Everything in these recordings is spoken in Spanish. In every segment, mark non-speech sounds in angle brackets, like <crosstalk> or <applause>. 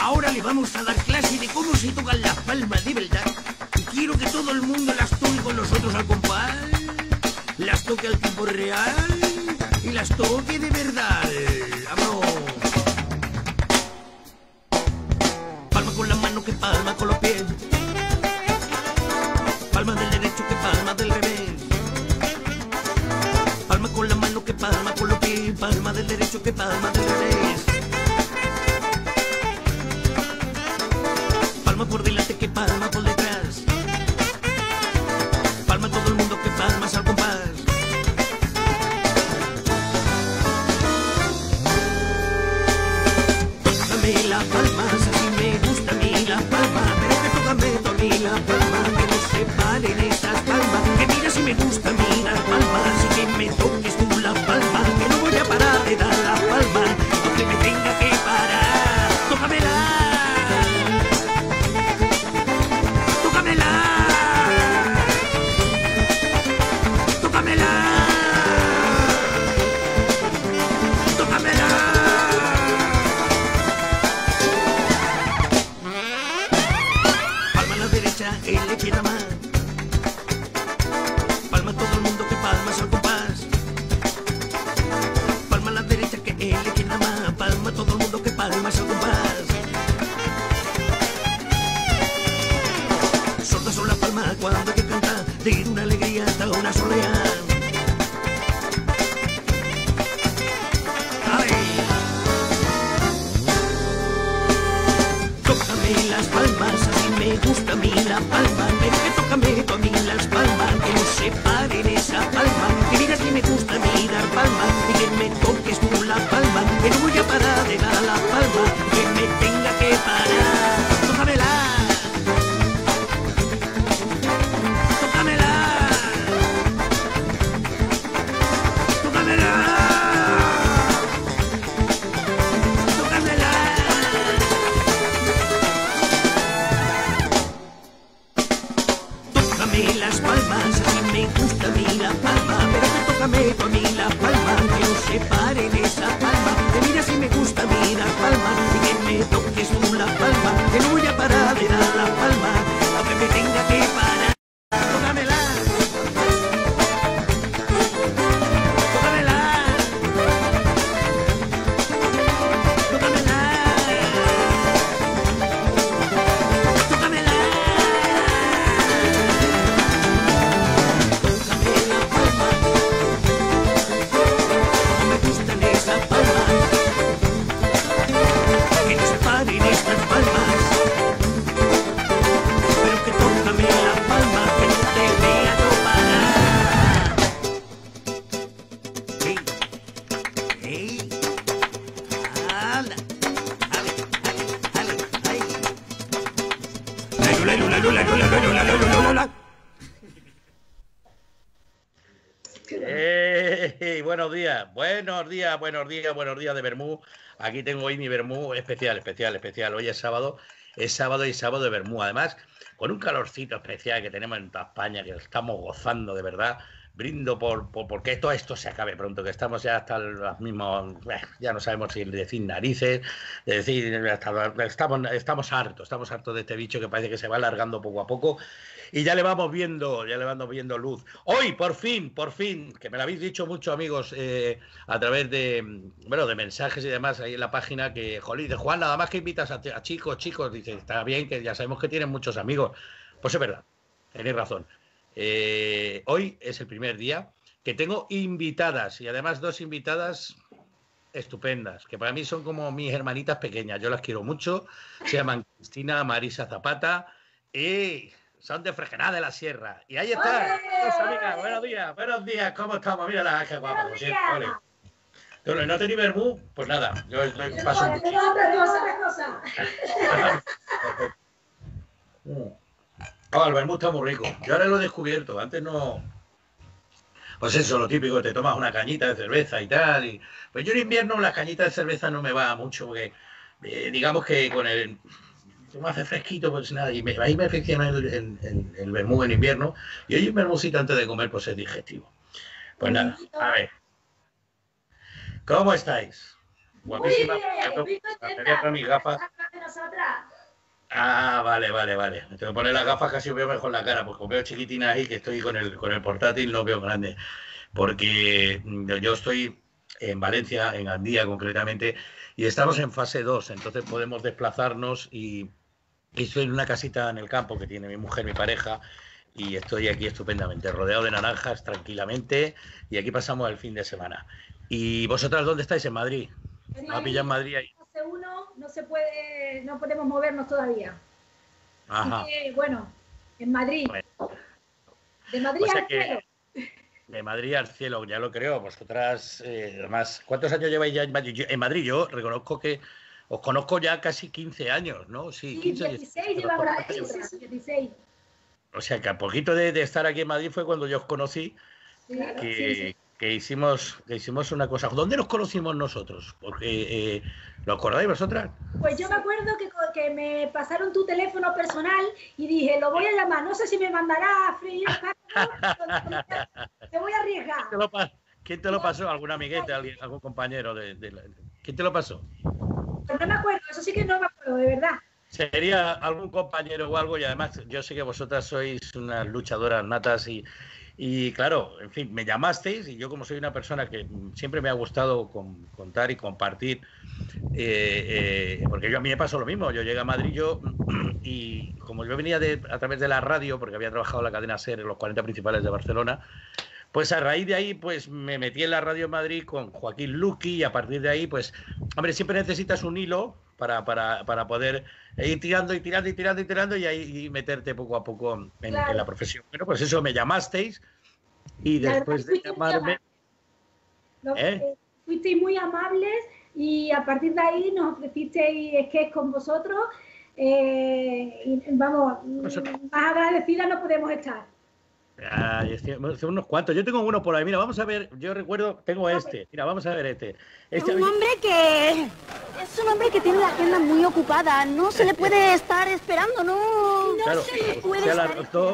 Ahora le vamos a dar clase de cómo se tocan las palmas de verdad. Quiero que todo el mundo las toque con nosotros al compás, las toque al tiempo real y las toque de verdad. ¡Vámonos! Palma con la mano que palma con los pies. Palma del derecho que palma del revés. Palma con la mano que palma con los pies. Palma del derecho que palma del revés. por delante que para no poder días, buenos días, buenos días de Bermú. Aquí tengo hoy mi Bermú especial, especial, especial. Hoy es sábado, es sábado y sábado de Bermú. Además, con un calorcito especial que tenemos en toda España, que estamos gozando de verdad. Brindo por, por porque todo esto se acabe pronto, que estamos ya hasta los mismos, eh, ya no sabemos si decir narices, de decir, hasta- estamos, estamos hartos, estamos hartos de este bicho que parece que se va alargando poco a poco y ya le vamos viendo, ya le vamos viendo luz. Hoy, por fin, por fin, que me lo habéis dicho mucho, amigos, eh, a través de, bueno, de mensajes y demás ahí en la página, que, jolín, de Juan, nada más que invitas a, a chicos, chicos, dice, está bien, que ya sabemos que tienen muchos amigos. Pues es verdad, tenéis razón. Eh, hoy es el primer día que tengo invitadas y además dos invitadas estupendas, que para mí son como mis hermanitas pequeñas. Yo las quiero mucho. Se llaman Cristina Marisa Zapata y son de Fregená de la Sierra. Y ahí amigas. Buenos días, buenos días. ¿Cómo estamos? Mira la qué guapa, como siempre. Ole. Bueno, ¿No tenéis vermú? Pues nada, yo paso un poquito. Ah, el vermú está muy rico. Yo ahora lo he descubierto. Antes no. Pues eso, lo típico, te tomas una cañita de cerveza y tal. Y... Pues yo en invierno las cañitas de cerveza no me va mucho, porque eh, digamos que con el. Como hace fresquito, pues nada, y me, ahí me afecciona el, el, el, el vermú en invierno. Y hoy un vermucito antes de comer, pues es digestivo. Pues nada, a ver. ¿Cómo estáis? Guapísima. Me a poner mis gafas. Ah, vale, vale, vale. Me tengo que poner las gafas casi veo mejor la cara, porque como veo chiquitina ahí, que estoy con el, con el portátil, no veo grande. Porque mm, yo estoy en Valencia, en Andía concretamente, y estamos en fase 2, entonces podemos desplazarnos y, y estoy en una casita en el campo que tiene mi mujer, mi pareja, y estoy aquí estupendamente, rodeado de naranjas, tranquilamente, y aquí pasamos el fin de semana. ¿Y vosotras dónde estáis? ¿En Madrid? ¿Va a pillar Madrid ahí? Uno, no se puede, no podemos movernos todavía. Ajá. bueno, en Madrid. De Madrid al cielo. De Madrid al cielo, ya lo creo. Vosotras, eh, además, ¿cuántos años lleváis ya en Madrid? en Madrid yo reconozco que os conozco ya casi 15 años, ¿no? Sí, 15, 16 lleva ahora, 16. O sea que a poquito de, estar aquí en Madrid fue cuando yo os conocí, que, hicimos, que hicimos una cosa. ¿Dónde nos conocimos nosotros? Porque, eh, ¿Lo acordáis vosotras? Pues yo me acuerdo que, que, me pasaron tu teléfono personal y dije, lo voy a llamar. No sé si me mandará a freír Te <laughs> voy a arriesgar. ¿Quién te lo, pasó? ¿Algún amiguete? ¿Algún compañero? De, ¿Quién te lo pasó? Pues no me acuerdo, eso sí que no me acuerdo, de verdad. Sería algún compañero o algo y además yo sé que vosotras sois unas luchadoras natas y, y claro, en fin, me llamasteis y yo como soy una persona que siempre me ha gustado contar y compartir, eh, eh, porque yo a mí me pasó lo mismo, yo llegué a Madrid yo <clears throat> y como yo venía de, a través de la radio, porque había trabajado en la cadena SER en los 40 principales de Barcelona, pues a raíz de ahí, pues me metí en la radio Madrid con Joaquín Luqui y a partir de ahí, pues, hombre, siempre necesitas un hilo para, para, para poder ir tirando y tirando y tirando y tirando y ahí meterte poco a poco en, la profesión. Bueno, pues eso, me llamasteis y después de llamarme... ¿Eh? ¿Eh? Fuisteis muy amables y a partir de ahí nos ofrecisteis es con vosotros. Eh, y vamos, más agradecida no podemos estar unos cuantos. Yo tengo uno por ahí. Mira, vamos a ver. Yo recuerdo, tengo este. Mira, vamos a ver este. este un hombre que es un hombre que tiene la agenda muy ocupada. No se le puede estar esperando, no. no se le puede. Se la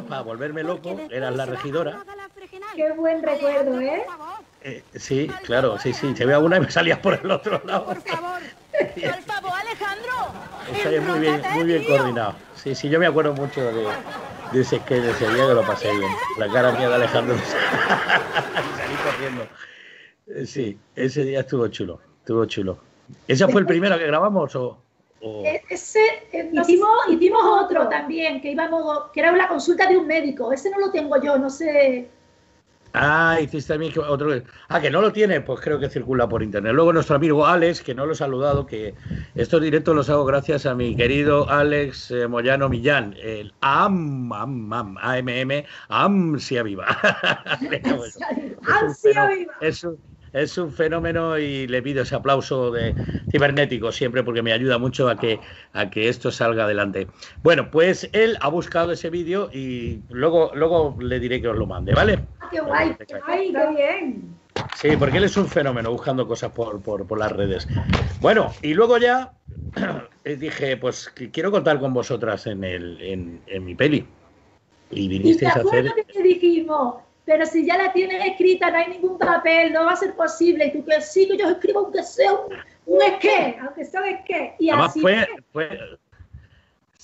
para volverme loco. Eras la regidora. Qué buen recuerdo, ¿eh? ¿eh? Sí, claro, sí, sí. Se ve una y me salías por el otro lado. Por favor, <laughs> por favor, Alejandro. Está muy bien, muy bien coordinado. Sí, sí, yo me acuerdo mucho de, Dice que ese día que lo pasé bien. La cara mía de Alejandro. <laughs> Salí corriendo. Eh, sí, ese día estuvo chulo. Estuvo chulo. ¿Ese fue el primero que grabamos o...? E-, ese, eh, hicimos, hicimos otro también, que íbamos, que era una consulta de un médico. Ese no lo tengo yo, no sé. Ah, hiciste también otro. Ah, que no lo tiene, pues creo que circula por internet. Luego nuestro amigo Alex, que no lo he saludado, que estos directos los hago gracias a mi querido Alex eh, Moyano Millán, el AM, AM, AM, AMM, Amsia Viva. Amsia Viva es un fenómeno y le pido ese aplauso de cibernético siempre porque me ayuda mucho a que, a que esto salga adelante. Bueno, pues él ha buscado ese vídeo y luego, luego le diré que os lo mande, ¿vale? Ah, ¡Qué guay! ¡Ay, qué bien! Sí, porque él es un fenómeno buscando cosas por, por, las redes. Bueno, y luego ya <clears throat> dije, pues quiero contar con vosotras en, el, en, en mi peli. Y vinisteis a hacer. Que dijimos, pero si ya la tienes escrita, no hay ningún papel, no va a ser posible. Y tú que sí, que yo escribo aunque sea un, un esqué, aunque sea un esqué. Y además fue, fue,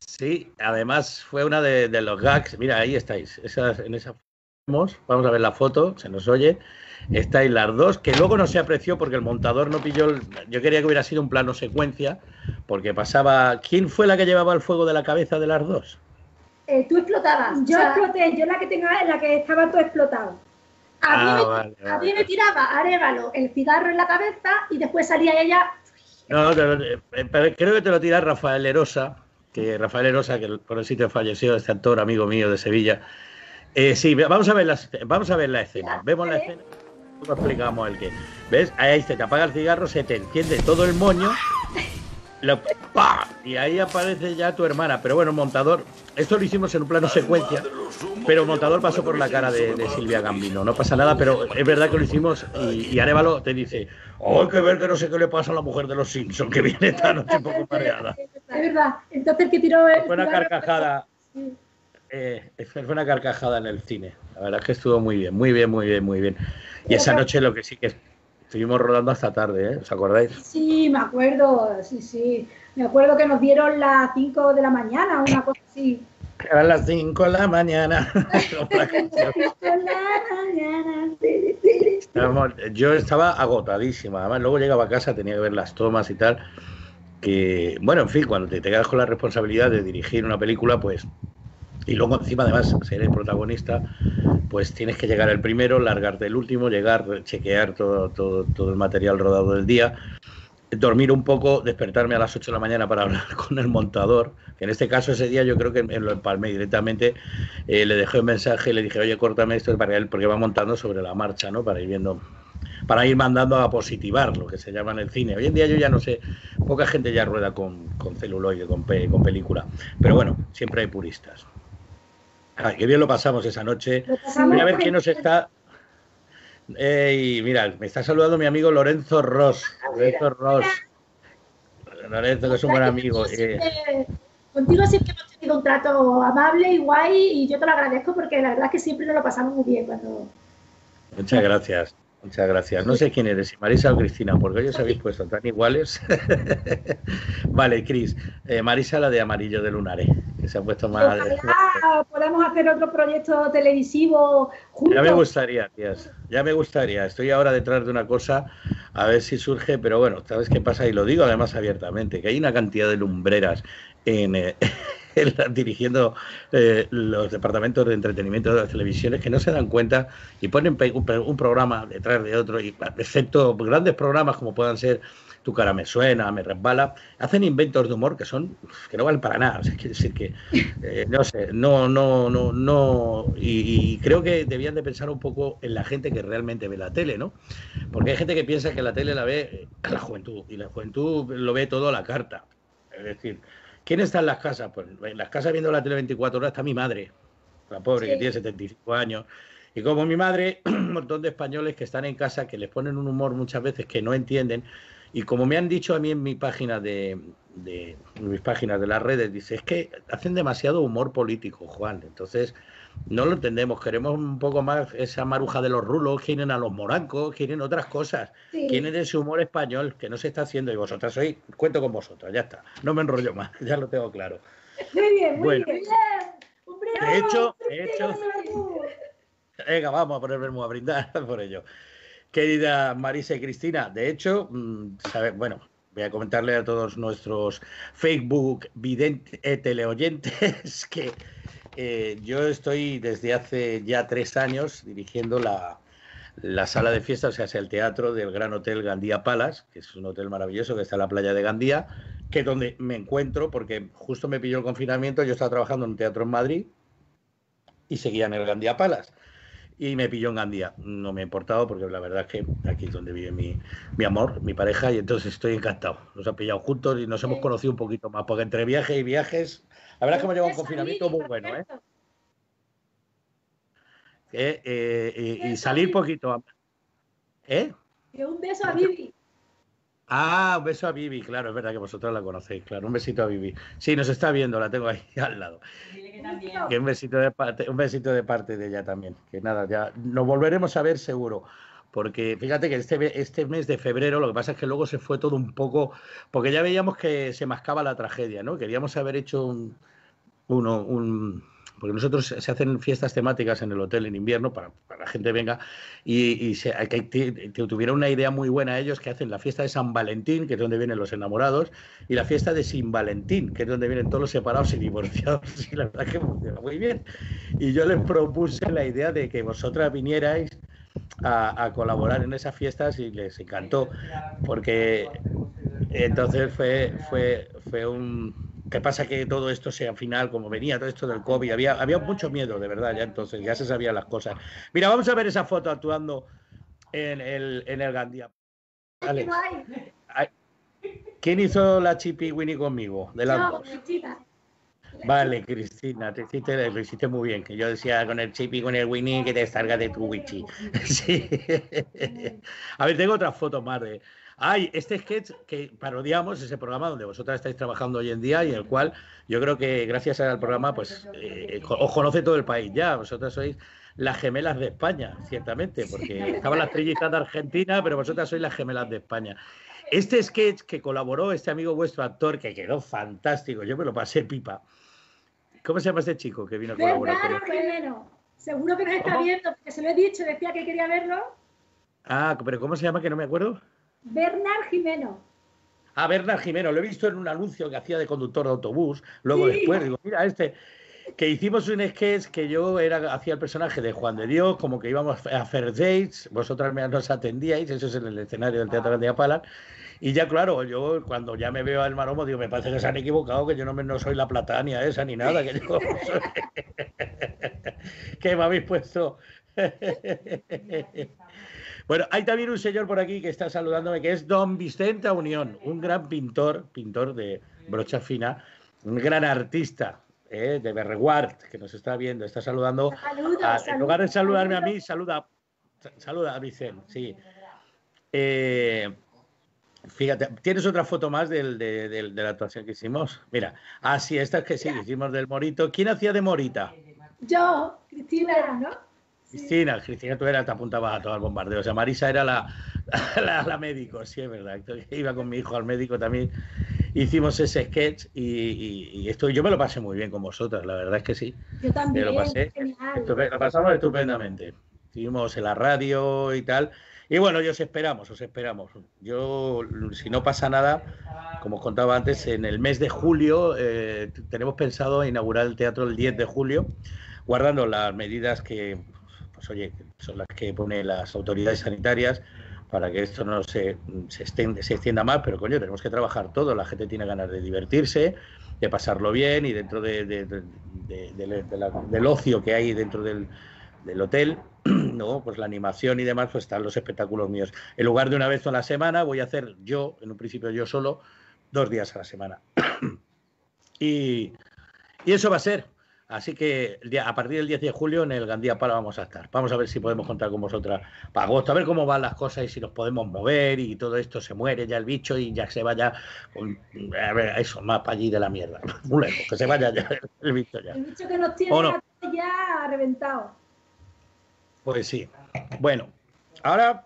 sí, además fue una de, los gags. Mira, ahí estáis. en esa vamos a ver la foto, se nos oye. Estáis las dos, que luego no se apreció porque el montador no pilló. yo quería que hubiera sido un plano secuencia, porque pasaba. ¿Quién fue la que llevaba el fuego de la cabeza de las dos? Eh, tú explotabas. Yo exploté, yo la que tengo, la que estaba todo explotado. A, mí, ah, me, a mí me tiraba Arevalo el cigarro en la cabeza y después salía ella. No, eh, creo que te lo tira Rafael Erosa, que Rafael Erosa, que por el sitio falleció, este actor amigo mío de Sevilla. Eh, sí, vamos a ver la, vamos a ver la escena. Vemos la escena. ¿Cómo explicamos el que? ¿Ves? Ahí se te apaga el cigarro, se te enciende todo el moño. <laughs> Y ahí aparece ya tu hermana. Pero bueno, montador, esto lo hicimos en un plano secuencia, pero montador pasó por la cara de, Silvia Gambino. No pasa nada, pero es verdad que lo hicimos y, y Arevalo te dice, oh, que ver que no sé qué le pasa a la mujer de los Simpsons, que viene esta noche un poco mareada. Es verdad. Entonces que tiró... Fue una carcajada. Eh, fue una carcajada en el cine. La verdad es que estuvo muy bien, muy bien, muy bien, muy bien. Y esa noche lo que sí que Estuvimos rodando hasta tarde, ¿eh? ¿Os acordáis? Sí, me acuerdo, sí, sí. Me acuerdo que nos dieron las 5 de la mañana, una cosa así. A las 5 de la mañana. <laughs> Yo estaba agotadísima. Además, luego llegaba a casa, tenía que ver las tomas y tal. Que, bueno, en fin, cuando te, te quedas con la responsabilidad de dirigir una película, pues y luego encima además ser el protagonista, pues tienes que llegar el primero, largarte el último, llegar, chequear todo, todo, todo el material rodado del día, dormir un poco, despertarme a las 8 de la mañana para <laughs> hablar con el montador, que en este caso ese día yo creo que lo empalmé directamente, eh, le dejé un mensaje y le dije, oye, córtame esto para él, porque va montando sobre la marcha, ¿no? Para ir viendo, para ir mandando a positivar, lo que se llama en el cine. Hoy en día yo ya no sé, poca gente ya rueda con, con celuloide, con, con película, pero bueno, siempre hay puristas. Ay, qué bien lo pasamos esa noche. Voy a ver quién nos está. mira, me está saludando mi amigo Lorenzo Ross. Lorenzo Ross. Lorenzo, que es un buen amigo. Eh. Contigo siempre hemos tenido un trato amable y guay y yo te lo agradezco porque la verdad es que siempre nos lo pasamos muy bien cuando... Muchas gracias. Muchas gracias. No sé quién eres, si Marisa o Cristina, porque hoy os habéis puesto tan iguales. <laughs> vale, Cris. Eh, Marisa, la de Amarillo de Lunare, que se ha puesto más. podemos hacer otro proyecto televisivo juntos. Ya me gustaría, tías. Ya me gustaría. Estoy ahora detrás de una cosa, a ver si surge, pero bueno, ¿sabes qué pasa? Y lo digo además abiertamente, que hay una cantidad de lumbreras en. Eh, <laughs> <laughs> dirigiendo eh, los departamentos de entretenimiento de las televisiones que no se dan cuenta y ponen un, programa detrás de otro, y excepto grandes programas como puedan ser Tu cara me suena, me resbala, hacen inventos de humor que son que no valen para nada. O decir que, eh, no sé, no, no, no, no. Y, creo que debían de pensar un poco en la gente que realmente ve la tele, ¿no? Porque hay gente que piensa que la tele la ve la juventud y la juventud lo ve todo a la carta. Es decir, ¿Quién está en las casas? Pues en las casas viendo la tele 24 horas está mi madre, la pobre que tiene 75 años. Y como mi madre, <clears throat> un montón de españoles que están en casa, que les ponen un humor muchas veces que no entienden. Y como me han dicho a mí en mi página de, de mis páginas de las redes, dice, es que hacen demasiado humor político, Juan. Entonces, no lo entendemos. Queremos un poco más esa maruja de los rulos, quieren a los morancos, quieren otras cosas. Quieren ese humor español que no se está haciendo y vosotras hoy cuento con vosotras, ya está. No me enrollo más, <laughs> ya lo tengo claro. Muy bien, muy bien. De hecho, de hecho. Venga, vamos a ponerme a brindar <laughs> por ello. Querida Marisa y Cristina, de hecho, mm, bueno, voy a comentarle a todos nuestros Facebook videntes, eh, teleoyentes <laughs> que eh, yo estoy desde hace ya tres años dirigiendo la, sala de fiestas, o sea, el teatro del Gran Hotel Gandía Palace, que es un hotel maravilloso que está en la playa de Gandía, que es donde me encuentro, porque justo me pilló el confinamiento, yo estaba trabajando en un teatro en Madrid y seguía en el Gandía Palace. Y me pilló en Gandía. No me ha importado porque la verdad es que aquí es donde vive mi, mi amor, mi pareja, y entonces estoy encantado. Nos ha pillado juntos y nos hemos conocido un poquito más, porque entre viajes y viajes la verdad es que hemos llevado un confinamiento muy bueno, ¿eh? eh, eh y salir poquito. ¿Eh? Y un beso a Vivi. Ah, un beso a Vivi, claro, es verdad que vosotros la conocéis, claro, un besito a Vivi. Sí, nos está viendo, la tengo ahí <laughs> al lado. Que un besito de parte, un besito de parte de ella también. Que nada, ya nos volveremos a ver seguro. Porque fíjate que este, este mes de febrero lo que pasa es que luego se fue todo un poco, porque ya veíamos que se mascaba la tragedia, ¿no? Queríamos haber hecho un, uno, un, porque nosotros se hacen fiestas temáticas en el hotel en invierno para, que la gente venga y, se, que tuviera una idea muy buena ellos que hacen la fiesta de San Valentín, que es donde vienen los enamorados, y la fiesta de Sin Valentín, que es donde vienen todos los separados y divorciados. <laughs> Y la verdad que funciona muy bien. Y yo les propuse la idea de que vosotras vinierais a, a colaborar en esas fiestas y les encantó, porque entonces fue, fue, fue un ¿Qué pasa que todo esto sea al final, como venía todo esto del COVID, había, había mucho miedo, de verdad, ya entonces, ya se sabían las cosas. Mira, vamos a ver esa foto actuando en el, en el Gandía. ¿Quién hizo la Chipi Winnie conmigo? De Vale, Cristina, te hiciste, lo hiciste muy bien. Que yo decía con el Chipi y con el Winnie que te salga de tu Wichi. <laughs> Sí. A ver, tengo otras fotos más de, hay este sketch que parodiamos, ese programa donde vosotras estáis trabajando hoy en día y el cual yo creo que gracias al programa pues eh, os conoce todo el país ya. Vosotras sois las gemelas de España, ciertamente, porque estaban las trillizas de Argentina, pero vosotras sois las gemelas de España. Este sketch que colaboró este amigo vuestro actor, que quedó fantástico, yo me lo pasé pipa. ¿Cómo se llama este chico que vino a colaborar? Con Seguro que nos está viendo, porque se lo he dicho, decía que quería verlo. Ah, pero ¿cómo se llama que no me acuerdo? Bernard Jimeno. Ah, Bernard Jimeno, lo he visto en un anuncio que hacía de conductor de autobús. Luego después digo, mira, este, que hicimos un sketch que yo era hacía el personaje de Juan de Dios, como que íbamos a hacer dates, vosotras nos atendíais, eso es en el escenario del Teatro de Pala. Y ya, claro, yo cuando ya me veo al maromo, digo, me parece que se han equivocado, que yo no, me, no soy la platania esa ni nada, que yo <laughs> que me habéis puesto. <laughs> bueno, hay también un señor por aquí que está saludándome, que es don Vicente Unión, un gran pintor, pintor de brocha fina, un gran artista, eh, de Berreguard, que nos está viendo, está saludando. en lugar de saludarme a mí, saluda, saluda a Vicente, sí. Eh, Fíjate, ¿tienes otra foto más del, de, la actuación que hicimos? Mira, ah, sí, esta es que sí, hicimos del Morito. ¿Quién hacía de Morita? Yo, Cristina, ¿no? Cristina, Cristina, tú eras, te apuntabas a todo el bombardeo. O sea, Marisa era <laughs> la, la, médico, sí, es verdad. Iba con mi hijo al médico también. Hicimos ese sketch y, esto, yo me lo pasé muy bien con vosotras, la verdad es que sí. Yo también. Me lo pasé. Lo pasamos estupendamente. Estuvimos en la radio y tal. Y bueno, yo os esperamos, os esperamos. Yo, si no pasa nada, como os contaba antes, en el mes de julio eh, tenemos pensado inaugurar el teatro el 10 de julio, guardando las medidas que, pues oye, son las que ponen las autoridades sanitarias para que esto no se, se, extienda, más, pero coño, tenemos que trabajar todo, la gente tiene ganas de divertirse, de pasarlo bien y dentro del ocio que hay dentro del, del hotel, <clears throat> ¿no? Pues la animación y demás, pues están los espectáculos míos. En lugar de una vez a la semana, voy a hacer yo, en un principio yo solo, dos días a la semana. <clears throat> y, eso va a ser. Así que a partir del 10 de julio en el Gandía Pala vamos a estar. Vamos a ver si podemos contar con vosotras para agosto, a ver cómo van las cosas y si nos podemos mover y todo esto se muere ya el bicho y ya se vaya, a ver, eso, más para allí de la mierda. <laughs> que se vaya ya <laughs> el bicho ya. El bicho que nos tiene ya reventado. Pues sí. Bueno, ahora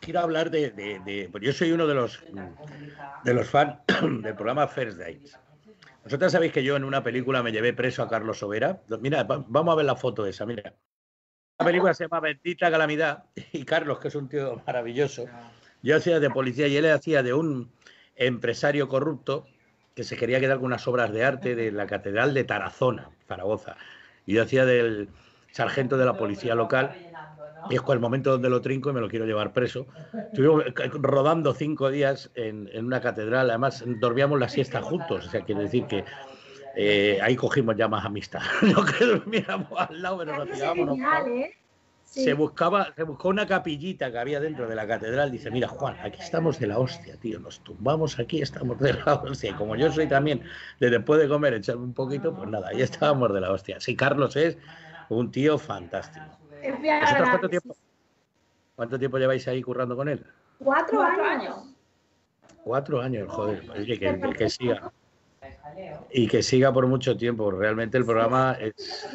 quiero hablar de, pues yo soy uno de los de los fans <coughs> del programa First Dates. Vosotras sabéis que yo en una película me llevé preso a Carlos Sobera. Mira, vamos a ver la foto esa, mira. La película se llama Bendita Calamidad y Carlos, que es un tío maravilloso, yo hacía de policía y él hacía de un empresario corrupto que se quería quedar con unas obras de arte de la Catedral de Tarazona, Zaragoza. Y yo hacía del, sargento de la policía local. Y es con el momento donde lo trinco y me lo quiero llevar preso. Estuvimos rodando cinco días en, una catedral, además dormíamos la siesta juntos, o sea, quiere decir que eh, ahí cogimos ya más amistad. <laughs> No que durmiéramos al lado, pero nos tirábamos. ¿eh? Se buscaba, se buscó una capillita que había dentro de la catedral. Dice, mira, Juan, aquí estamos de la hostia, tío. Nos tumbamos aquí, estamos de la hostia. Y como yo soy también de después de comer, echarme un poquito, pues nada, ahí estábamos de la hostia. Sí, Carlos es un tío fantástico. Cuánto, tiempo, cuánto tiempo lleváis ahí currando con él? Cuatro años. Cuatro años, joder. que, siga. Y que siga por mucho tiempo. Realmente el programa es.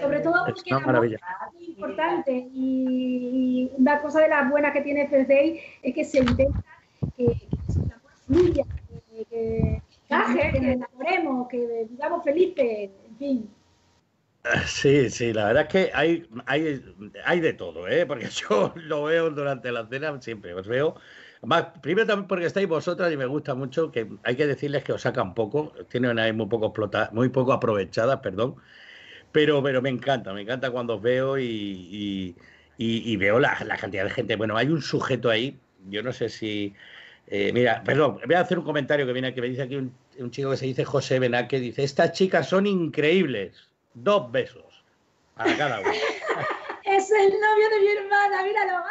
Sobre todo porque es una maravilla. importante y una cosa de las buenas que tiene First es que se intenta que, que fluya, que, que, que, nos enamoremos, que vivamos felices, en fin. <laughs> Sí, sí, la verdad es que hay, hay, hay de todo, ¿eh? porque <laughs> yo lo veo durante la cena, siempre os veo. Primero también porque estáis vosotras y me gusta mucho que hay que decirles que os sacan poco, tienen ahí muy poco explotadas, muy poco aprovechadas, perdón, pero, pero me encanta, me encanta cuando os veo y, veo la, cantidad de gente. Bueno, hay un sujeto ahí, yo no sé si... Eh, mira, perdón, voy a hacer un comentario que viene que me dice aquí un, un chico que se dice José Benaque, dice, estas chicas son increíbles dos besos a cada uno. <laughs> es el novio de mi hermana, míralo.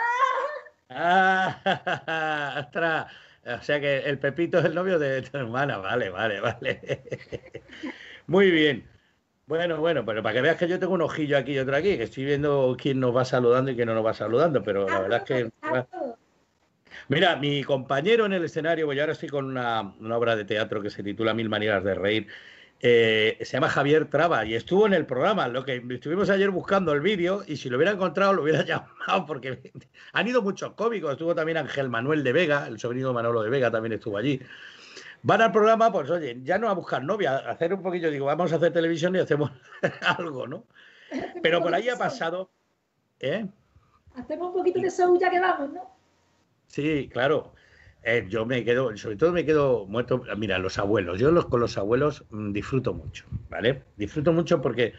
¡Ah! <laughs> ¡Ostras! O sea que el Pepito es el novio de tu hermana. Vale, vale, vale. <laughs> Muy bien. Bueno, bueno, pero para que veas que yo tengo un ojillo aquí y otro aquí, que estoy viendo quién nos va saludando y quién no nos va saludando, pero la verdad es que... Mira, mi compañero en el escenario, pues yo ahora estoy con una, una obra de teatro que se titula Mil Maneras de Reír, eh, se llama Javier Traba y estuvo en el programa. Lo que estuvimos ayer buscando el vídeo y si lo hubiera encontrado lo hubiera <laughs> llamado porque <laughs> han ido muchos cómicos. Estuvo también Ángel Manuel de Vega, el sobrino de Manolo de Vega también estuvo allí. Van al programa, pues oye, ya no a buscar novia, a hacer un poquillo, digo, vamos a hacer televisión y hacemos <laughs> algo, ¿no? Pero por ahí ha pasado. ¿eh? Hacemos un poquito de show ya que vamos, ¿no? Sí, claro. Eh, yo me quedo, sobre todo me quedo muerto. Mira, los abuelos. Yo los, con los abuelos mm, disfruto mucho, ¿vale? Disfruto mucho porque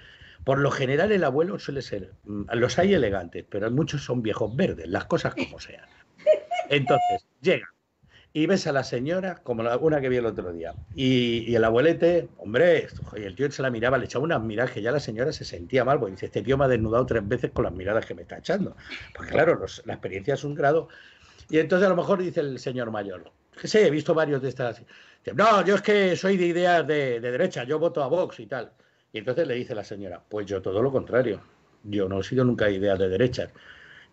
por lo general el abuelo suele ser, mm, los hay elegantes, pero muchos son viejos verdes, las cosas como sean. Entonces, llega y ves a la señora como la, una que vi el otro día. Y, el abuelete, hombre, y el tío se la miraba, le echaba unas miradas que ya la señora se sentía mal, porque dice, este tío me ha desnudado tres veces con las miradas que me está echando. Porque claro, la experiencia es un grado y entonces a lo mejor dice el señor mayor, que sé, he visto varios de estas. No, yo es que soy de ideas de, derecha, yo voto a Vox y tal. Y entonces le dice la señora, pues yo todo lo contrario, yo no he sido nunca de ideas de derecha.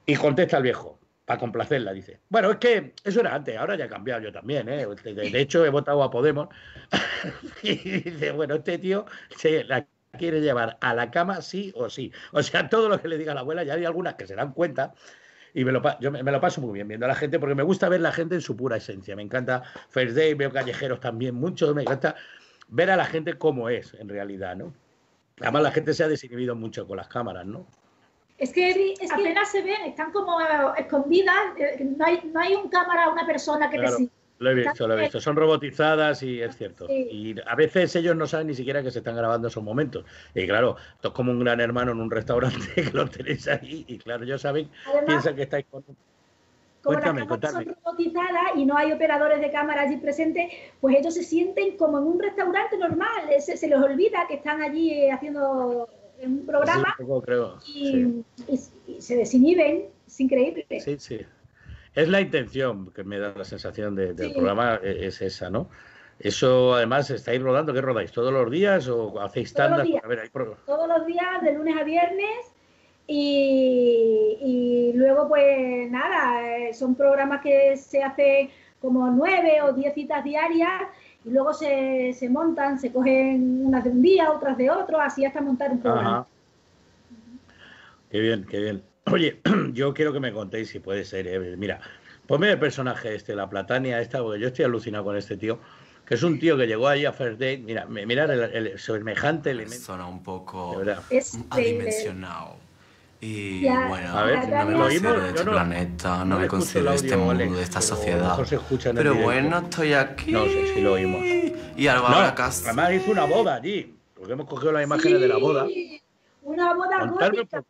Y contesta el viejo, para complacerla, dice, bueno, es que eso era antes, ahora ya he cambiado yo también, ¿eh? de, hecho he votado a Podemos. <laughs> y dice, bueno, este tío se la quiere llevar a la cama sí o sí. O sea, todo lo que le diga la abuela, ya hay algunas que se dan cuenta y me lo, yo me, lo paso muy bien viendo a la gente porque me gusta ver la gente en su pura esencia. Me encanta First Day, veo callejeros también mucho, me encanta ver a la gente como es en realidad, ¿no? Además la gente se ha desinhibido mucho con las cámaras, ¿no? Es que, apenas se ven, están como escondidas, eh, no hay, no hay un cámara, una persona que te siga. Lo he visto, lo he visto. Son robotizadas y es cierto. Y a veces ellos no saben ni siquiera que se están grabando esos momentos. Y claro, esto es como un gran hermano en un restaurante <laughs> que lo tenéis ahí y claro, ellos saben, piensan que estáis con... Como cuéntame, las son robotizadas y no hay operadores de cámara allí presentes, pues ellos se sienten como en un restaurante normal. Se, les olvida que están allí eh, haciendo un programa y, y se desinhiben. Es increíble. Sí, sí. Es la intención que me da la sensación del programa, e, es esa, ¿no? Eso además estáis rodando, ¿qué rodáis? ¿Todos los días o hacéis tandas? Todos los días, de lunes a viernes. Y, luego, pues nada, eh, son programas que se hacen como nueve o diez citas diarias y luego se, se montan, se cogen unas de un día, otras de otro, así hasta montar un programa. Qué bien, qué bien. Oye, <clears throat> yo quiero que me contéis si puede ser. Eh, mira, ponme el personaje este, la platania esta, porque yo estoy alucinado con este tío. Que es un tío que llegó ahí a First Date. Mira, mirar el, el, semejante elemento. Suena un poco adimensionado. Y bueno, a ver, no me considero de este no, planeta, no, me considero de este mundo, de esta sociedad. Pero bueno, estoy aquí. No sé si lo oímos. Y algo habrá casa. Además hizo una boda allí, porque hemos cogido las imágenes de la boda. Una boda gótica.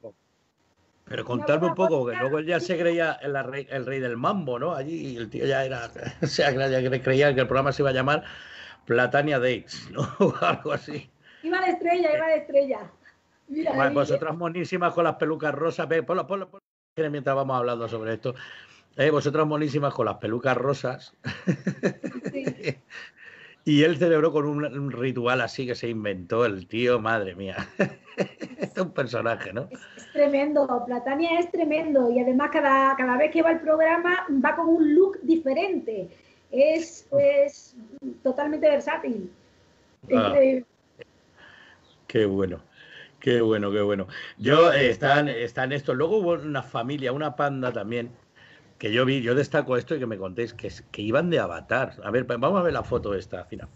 Pero contarme un poco, porque luego él ya se creía el rey, el rey del mambo, ¿no? Allí el tío ya era, <laughs> o sea, creía que el programa se iba a llamar Platania Dates, <laughs> ¿no? O algo así. Iba de estrella, iba de estrella. Mira, bueno, vosotras monísimas con las pelucas rosas, ponlo, ponlo, ponlo, mientras vamos hablando sobre esto. Eh, vosotras monísimas con las pelucas rosas. Sí. <laughs> Y él celebró con un, ritual así que se inventó el tío, madre mía. <laughs> es un personaje, ¿no? Es, tremendo, Platania es tremendo y además cada, cada vez que va el programa va con un look diferente. Es, es totalmente versátil. Ah. Qué bueno. Qué bueno, qué bueno. Yo, eh, están, están estos. Luego hubo una familia, una panda también, que yo vi, yo destaco esto y que me contéis que, que iban de avatar. A ver, vamos a ver la foto esta, Fina.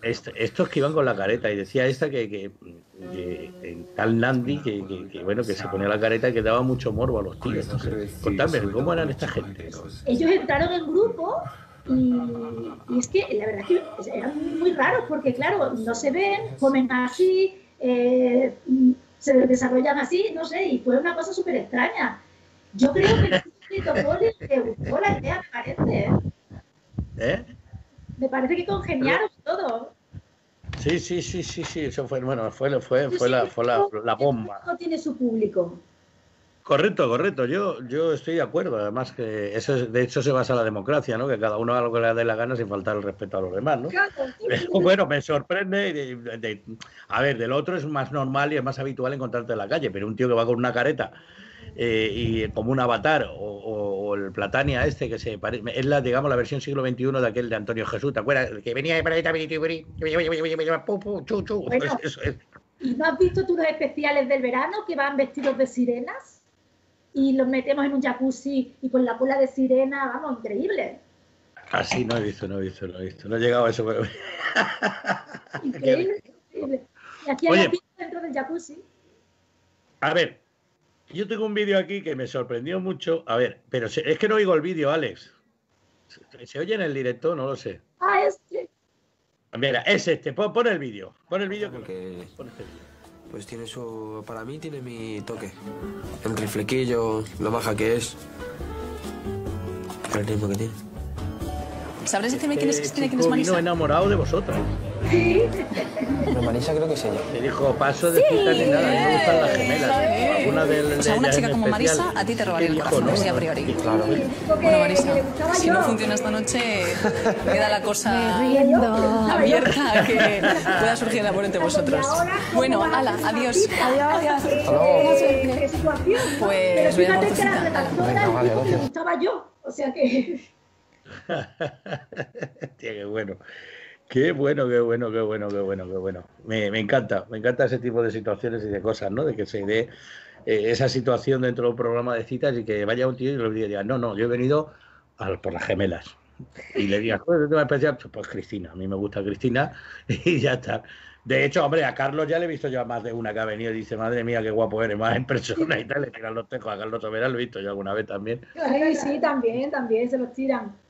Este, estos que iban con la careta y decía esta que, que, tal Nandi que, bueno que se ponía la careta y que daba mucho morbo a los tíos. Contadme, ¿cómo eran esta gente? Ellos entraron en grupo y, es que la verdad es que eran muy raros porque claro, no se ven, comen así, eh, se desarrollan así, no sé, y fue una cosa súper extraña. Yo creo que le gustó la idea, me parece. ¿Eh? Me parece que congeniaron todo. Sí, sí, sí, sí, sí, eso fue, bueno, fue, fue, fue, la, fue la, la bomba. No tiene su público. Correcto, correcto. Yo, yo estoy de acuerdo. Además que eso de hecho se basa en la democracia, ¿no? Que cada uno haga lo que le dé la gana sin faltar el respeto a los demás, ¿no? <laughs> bueno, me sorprende. a ver, del otro es más normal y es más habitual encontrarte en la calle, pero un tío que va con una careta eh, y como un avatar o, el Platania este que se parece, es la digamos la versión siglo XXI de aquel de Antonio Jesús, ¿te acuerdas? El que venía de ¿Y no has visto tú los especiales del verano que van vestidos de sirenas? Y los metemos en un jacuzzi y con la cola de sirena, vamos, increíble. Ah, sí, no he visto, no he visto, no he visto. No he llegado a eso, pero... <laughs> Increíble, increíble. Y aquí hay dentro del jacuzzi. A ver, yo tengo un vídeo aquí que me sorprendió mucho. A ver, pero es que no oigo el vídeo, Alex. ¿Se, oye en el directo? No lo sé. Ah, este. Mira, es este. Pon, el vídeo. Pon el vídeo. Que... Pon este Pues tiene su... Para mí tiene mi toque. Entre el flequillo, lo baja que es. El ritmo que tiene. ¿Sabréis decirme quién es Cristina y quién es Marisa? vino enamorado de vosotras. Sí. Pero Marisa creo que es ella. Me dijo, paso de cita ni nada, me gustan las gemelas. Una de, o sea, una chica como Marisa a ti te robaría el corazón, así a priori. Claro. Bueno, Marisa, si no funciona esta noche, queda la cosa abierta a que pueda surgir el amor entre vosotros. Bueno, ala, adiós. Adiós, adiós. Pues voy a la Estaba yo, o sea que... <laughs> qué bueno. Qué bueno, qué bueno, qué bueno, qué bueno, qué bueno. Me, encanta, me encanta ese tipo de situaciones y de cosas, ¿no? De que se dé eh, esa situación dentro de un programa de citas y que vaya un tío y le diga, no, no, yo he venido por las gemelas. Y le diga, ¿cuál tema especial? Pues Cristina, a mí me gusta Cristina <laughs> y ya está. De hecho, hombre, a Carlos ya le he visto yo más de una que ha venido y dice, madre mía, qué guapo eres, más en persona y tal, le tiran los tejos a Carlos Tobera, lo he visto yo alguna vez también. Sí, sí, también, también se los tiran.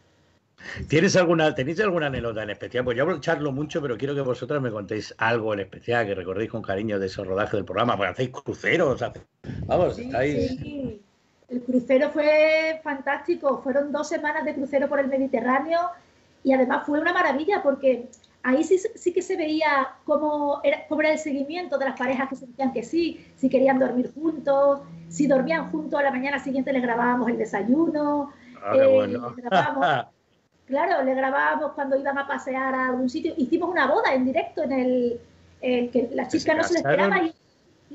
¿Tienes alguna, ¿Tenéis alguna anécdota en especial? Pues yo hablo charlo mucho, pero quiero que vosotras me contéis algo en especial, que recordéis con cariño de esos rodajes del programa, porque hacéis cruceros, vamos, estáis... Sí. El crucero fue fantástico, fueron dos semanas de crucero por el Mediterráneo y además fue una maravilla porque ahí sí, sí que se veía cómo era, cómo era el seguimiento de las parejas que sentían que sí, si querían dormir juntos, si dormían juntos a la mañana siguiente les grabábamos el desayuno. Ah, eh, bueno. <laughs> Claro, le grabábamos cuando iban a pasear a algún sitio. Hicimos una boda en directo en el, que la chica no se le esperaba y,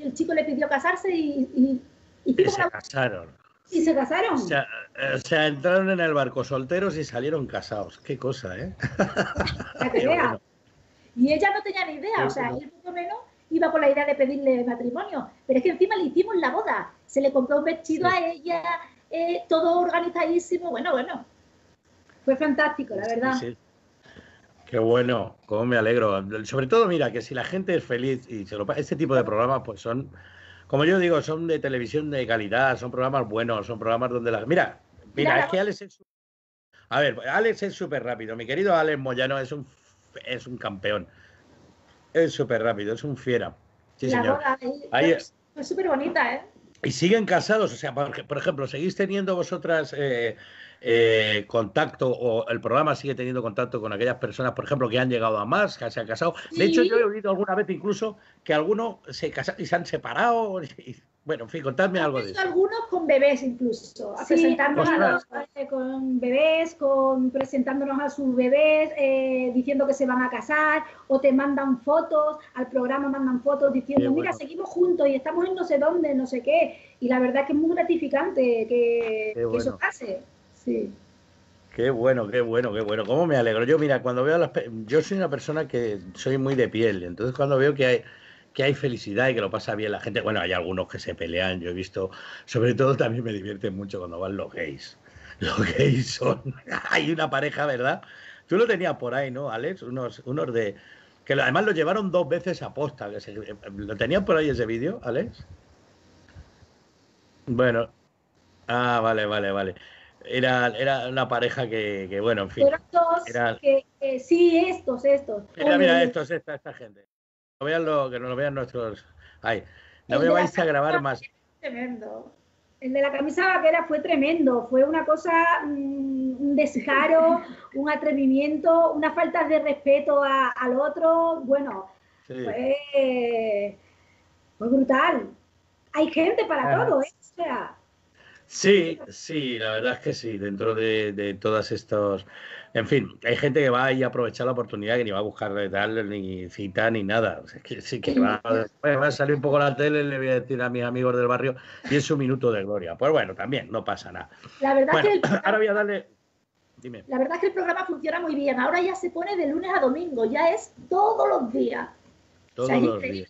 el chico le pidió casarse y, y, se casaron. Y se casaron. O sea, entraron en el barco solteros y salieron casados. Qué cosa, ¿eh? <laughs> Y ella no tenía ni idea, o sea, él por lo menos iba con la idea de pedirle matrimonio, pero es que encima le hicimos la boda, se le compró un vestido a ella, eh, todo organizadísimo, bueno, bueno, fue fantástico, la verdad. Qué bueno, cómo me alegro. Sobre todo, mira, que si la gente es feliz y se lo este tipo de programas, pues son, como yo digo, son de televisión de calidad, son programas buenos, son programas donde la. Mira, mira, es que Alex es. A ver, Alex es súper rápido. Mi querido Alex Moyano es un, es un campeón. Es súper rápido, es un fiera. Sí, señor. fue súper bonita, ¿eh? Y siguen casados, o sea, por, ejemplo, ¿seguís teniendo vosotras eh, eh, contacto o el programa sigue teniendo contacto con aquellas personas, por ejemplo, que han llegado a más, que se han casado. De hecho, yo he oído alguna vez incluso que algunos se casaron y se han separado. <laughs> bueno, en fin, contadme algo de eso. Algunos con bebés incluso, presentándonos con bebés, con, presentándonos a sus bebés, eh, diciendo que se van a casar, o te mandan fotos, al programa mandan fotos diciendo, mira, seguimos juntos y estamos en no sé dónde, no sé qué. Y la verdad que es muy gratificante que, que eso pase. Sí. Qué bueno, qué bueno, qué bueno. ¿Cómo me alegro? Yo, mira, cuando veo a las... Yo soy una persona que soy muy de piel, entonces cuando veo que hay, que hay felicidad y que lo pasa bien la gente, bueno, hay algunos que se pelean, yo he visto, sobre todo también me divierte mucho cuando van los gays. Los gays son... <laughs> hay una pareja, ¿verdad? Tú lo tenías por ahí, ¿no, Alex? Unos, unos de... Que además lo llevaron dos veces a posta. ¿Lo tenías por ahí ese vídeo, Alex? Bueno. Ah, vale, vale, vale era, era una pareja que, bueno, en fin. Eran dos, que, sí, estos, estos. Mira, mira, estos, esta, esta gente. No vean lo, que no lo vean nuestros. Ay, no me vais a grabar más. Tremendo. El de la camisa vaquera fue tremendo, fue una cosa, mm, un descaro, <laughs> un atrevimiento, una falta de respeto al otro. Bueno, fue, fue brutal. Hay gente para todo, ¿eh? O sea, Sí, sí, la verdad es que sí, dentro de, de todas estos... En fin, hay gente que va a aprovechar la oportunidad que ni va a buscar tal, ni cita, ni nada. que sí que va, va, a salir un poco la tele, le voy a decir a mis amigos del barrio, y es su minuto de gloria. Pues bueno, también, no pasa nada. La verdad que <clears throat> ahora voy a darle... Dime. La verdad es que el programa funciona muy bien. Ahora ya se pone de lunes a domingo, ya es todos los días. Todos los días.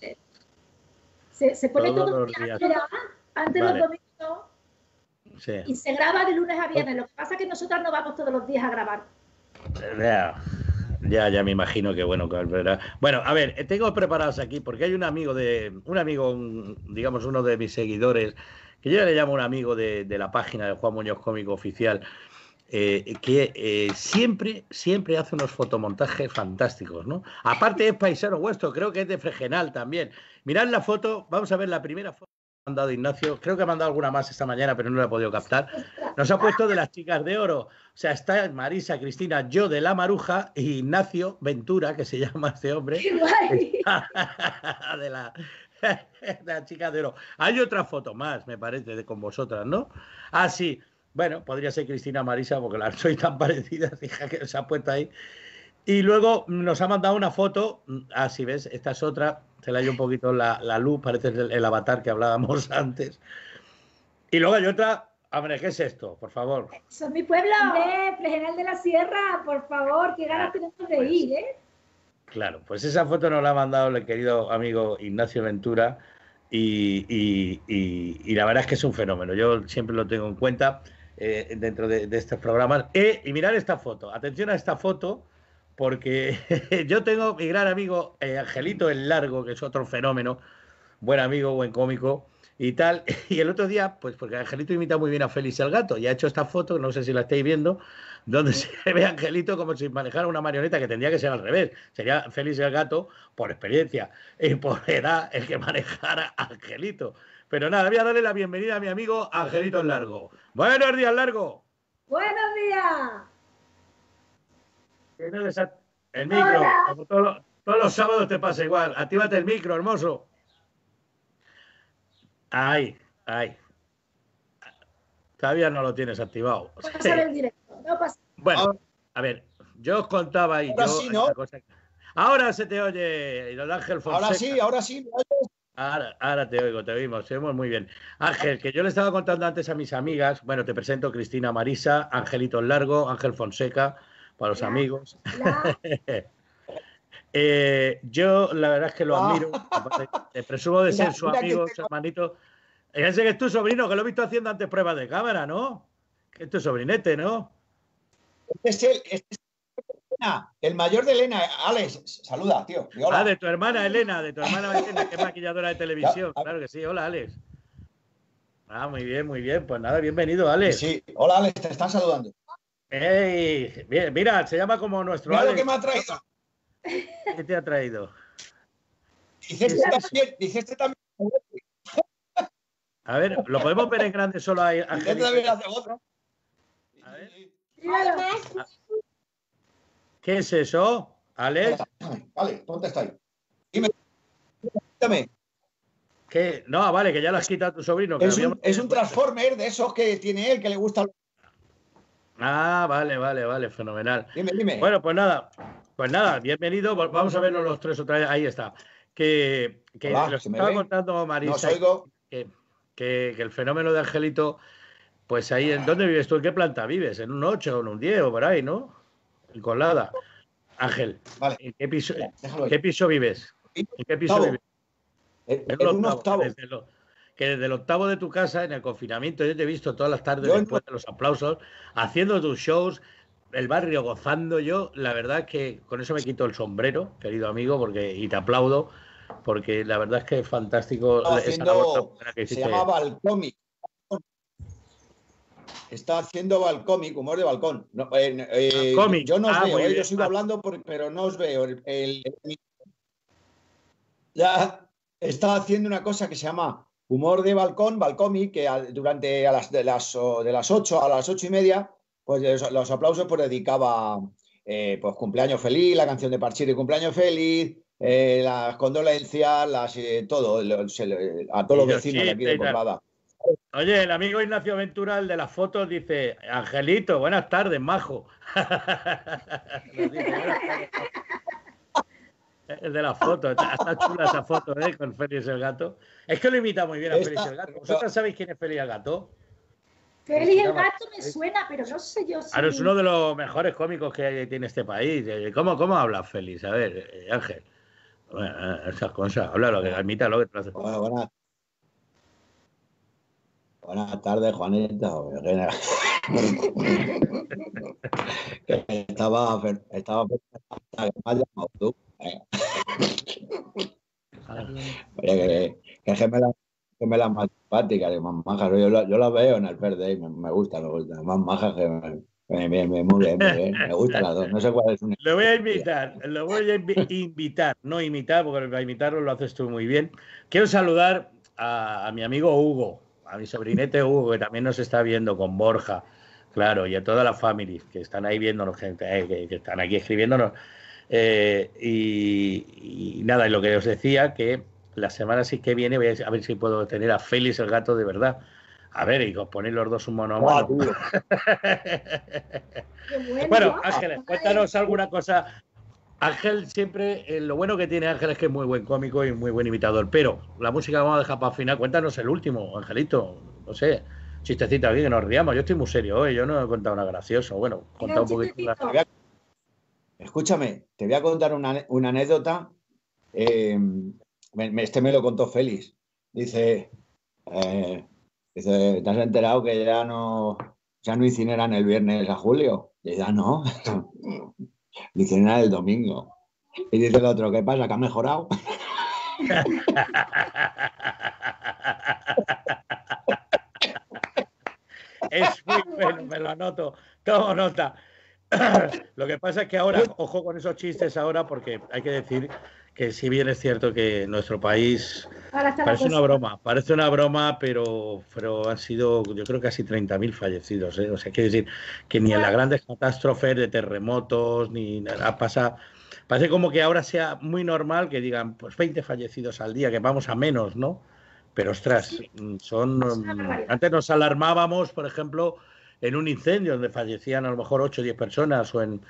Se, pone todos, los días. Antes los domingos y se graba de lunes a viernes. Lo que pasa es que nosotros no vamos todos los días a grabar. Ya, ya, me imagino que bueno, Bueno, a ver, tengo preparados aquí porque hay un amigo de, un amigo, digamos, uno de mis seguidores, que yo le llamo un amigo de, la página de Juan Muñoz Cómico Oficial, eh, que eh, siempre, siempre hace unos fotomontajes fantásticos, ¿no? Aparte es paisano vuestro, creo que es de Fregenal también. Mirad la foto, vamos a ver la primera foto mandado Ignacio, creo que ha mandado alguna más esta mañana, pero no la he podido captar. Nos ha puesto de las chicas de oro. O sea, está Marisa, Cristina, yo de la Maruja y Ignacio Ventura, que se <laughs> llama este hombre. <laughs> de la, <laughs> de la chica de oro. Hay otra foto más, me parece, de con vosotras, ¿no? Ah, sí. Bueno, podría ser Cristina Marisa, porque las soy tan parecidas, hija, que se ha puesto ahí. Y luego nos ha mandado una foto, ah, sí, ves, esta es otra, se le ha ido un poquito la, luz, parece el, avatar que hablábamos <laughs> antes. Y luego hay otra, hombre, ¿qué es esto? Por favor. Son mi pueblo, de General de la Sierra, por favor, qué ganas tenemos de pues, ir, ¿eh? Claro, pues esa foto nos la ha mandado el querido amigo Ignacio Ventura y, la verdad es que es un fenómeno. Yo siempre lo tengo en cuenta eh, dentro de, estos programas. Eh, y mirar esta foto, atención a esta foto porque <laughs> yo tengo mi gran amigo eh, Angelito el Largo, que es otro fenómeno, buen amigo, buen cómico y tal. <laughs> Y el otro día, pues porque Angelito imita muy bien a Félix el Gato, y ha hecho esta foto, no sé si la estáis viendo, donde <laughs> se ve a Angelito como si manejara una marioneta que tendría que ser al revés. Sería Félix el Gato, por experiencia y por edad, el que manejara a Angelito. Pero nada, voy a darle la bienvenida a mi amigo Angelito el Largo. Buenos días, Largo. Buenos días. El micro, como todos los, sábados te pasa igual. Actívate el micro, hermoso. Ahí, ahí. Todavía no lo tienes activado. Bueno, a ver, yo os contaba y yo. Ahora se te oye, don Ángel Fonseca. Ahora sí, ahora sí. Ahora, ahora, te oigo, te oímos, te oímos muy bien. Ángel, que yo le estaba contando antes a mis amigas, bueno, te presento Cristina Marisa, Angelito Largo, Ángel Fonseca, para los amigos. <laughs> Eh, yo la verdad es que lo admiro, te presumo de ser su amigo, su hermanito. Fíjense que es tu sobrino, que lo he visto haciendo antes pruebas de cámara, ¿no? Que es tu sobrinete, ¿no? Este es el, este el mayor de Elena. Alex, saluda, tío. Ah, de tu hermana Elena, de tu hermana Elena, que es maquilladora de <laughs> televisión. Claro que sí. Hola, Alex. Ah, muy bien, muy bien. Pues nada, bienvenido, Alex. Sí, hola, Alex, te están saludando. ¡Ey! Bien, mira, se llama como nuestro. Mira lo que me ha traído. ¿Qué te ha traído? Dice este también. También. A ver, ¿lo podemos ver en grande solo ahí? Este también hace otro. A ver. ¿Qué es eso, Alex? Vale, ¿dónde está ahí? Dime. Dime. ¿Qué? No, vale, que ya lo has quitado tu sobrino. Es, un, es un Transformer de esos que tiene él, que le gusta Ah, vale, vale, vale, fenomenal. Dime, dime. Bueno, pues nada, pues nada, bienvenido. Vamos a vernos los tres otra vez. Ahí está. Que, que estaba contando Marisa. Que, que, el fenómeno de Angelito, pues ahí, ¿en dónde vives tú? ¿En qué planta vives? ¿En un 8 o en un 10 o por ahí, no? En Colada. Ángel, vale. ¿en qué piso, ¿qué piso vives? ¿En qué piso vives? En, un octavo que desde el octavo de tu casa, en el confinamiento, yo te he visto todas las tardes después de los aplausos, haciendo tus shows, el barrio gozando. Yo, la verdad es que con eso me quito el sombrero, querido amigo, porque y te aplaudo, porque la verdad es que es fantástico. se llama Balcómic. Está haciendo Balcómic, humor de balcón. Eh, eh, yo no os ah, veo, eh, yo sigo hablando, pero no os veo. ya está haciendo una cosa que se llama Humor de balcón, balcómic, que durante a las, de, las, de las 8 a las 8 y media, pues los, aplausos pues dedicaba eh, pues cumpleaños feliz, la canción de Parchir y cumpleaños feliz, eh, las condolencias, las, eh, todo, a todos los vecinos de aquí de Porrada. Oye, el amigo Ignacio Ventura, el de las fotos, dice, Angelito, buenas tardes, majo. <laughs> el de las fotos, está chula esa foto, ¿eh? Con Félix el Gato. Es que lo imita muy bien a Félix el Gato. ¿Vosotros sabéis quién es Félix el Gato? Félix el Gato me suena, pero no sé yo si... Claro, es uno de los mejores cómicos que tiene este país. ¿Cómo, cómo habla Félix? A ver, eh, Ángel. Bueno, esas cosas, habla lo que imita lo que te hace. buenas. buenas tardes, Juanita. <laughs> <laughs> estaba, estaba que Oye, que, que, me la, más simpática, que más maja. Yo la, yo la veo en el verde y me, me, gusta, me gusta. Más maja que me, me, me, me, muy bien, Me gusta las dos. No sé cuál es una. Lo voy a invitar, lo voy a invitar, no imitar, porque para imitarlo lo haces tú muy bien. Quiero saludar a, a mi amigo Hugo, a mi sobrinete Hugo, que también nos está viendo con Borja. Claro, y a toda la familia que están ahí viéndonos, gente, eh, que, que, están aquí escribiéndonos. Eh, y, nada, y lo que os decía, que la semana sí que viene voy a ver si puedo tener a Félix el gato de verdad. A ver, y os ponéis los dos un mono a mano. bueno, <laughs> Ángeles, cuéntanos alguna cosa. Ángel siempre, eh, lo bueno que tiene Ángel es que es muy buen cómico y muy buen imitador, pero la música vamos a dejar para el final. Cuéntanos el último, Angelito, no sé, chistecito aquí que nos riamos. Yo estoy muy serio hoy, yo no he contado nada gracioso. Bueno, contado un poquito. Escúchame, te voy a contar una, anécdota. Eh, este me lo contó Félix. Dice, eh, dice, ¿te has enterado que ya no, ya no incineran el viernes a Julio? Y ya no, <laughs> incineran el domingo. Y dice el otro, ¿qué pasa? ¿Que ha mejorado? <laughs> es muy bueno, me lo anoto. Tomo nota. <laughs> Lo que pasa es que ahora, ojo con esos chistes ahora, porque hay que decir que si bien es cierto que nuestro país parece una broma, parece una broma, pero, pero han sido yo creo casi 30.000 fallecidos. ¿eh? O sea, quiere decir que ni en las grandes catástrofes de terremotos, ni nada pasa. Parece como que ahora sea muy normal que digan, pues 20 fallecidos al día, que vamos a menos, ¿no? Pero ostras, son. Antes nos alarmábamos, por ejemplo, en un incendio donde fallecían a lo mejor 8 o 10 personas o en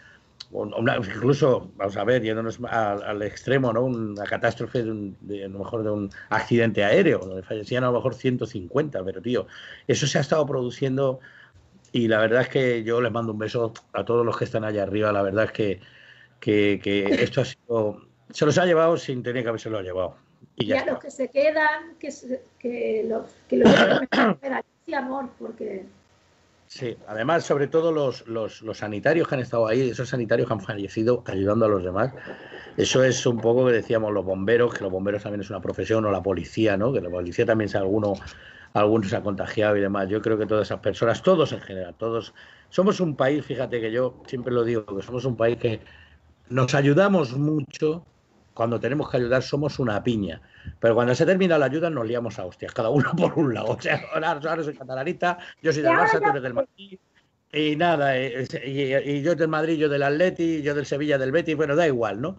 incluso, vamos a ver, yéndonos al, extremo, ¿no? Una catástrofe de, a lo mejor de un accidente aéreo, donde fallecían a lo mejor 150, pero tío, eso se ha estado produciendo y la verdad es que yo les mando un beso a todos los que están allá arriba, la verdad es que, que, <laughs> esto ha sido, se los ha llevado sin tener que haberse lo llevado. Y, a los que se quedan, que, que, lo, que lo amor, porque Sí, además, sobre todo los, los, los, sanitarios que han estado ahí, esos sanitarios que han fallecido ayudando a los demás, eso es un poco que decíamos los bomberos, que los bomberos también es una profesión, o la policía, ¿no? Que la policía también, si alguno, alguno se ha contagiado y demás. Yo creo que todas esas personas, todos en general, todos, somos un país, fíjate que yo siempre lo digo, que somos un país que nos ayudamos mucho, cuando tenemos que ayudar somos una piña. Pero cuando se termina la ayuda nos liamos a hostias, cada uno <laughs> por un lado. O sea, ahora, soy catalanita, yo soy del Barça, tú eres del Madrid. Y nada, eh, y, yo del Madrid, yo del Atleti, yo del Sevilla, del Betis, bueno, da igual, ¿no?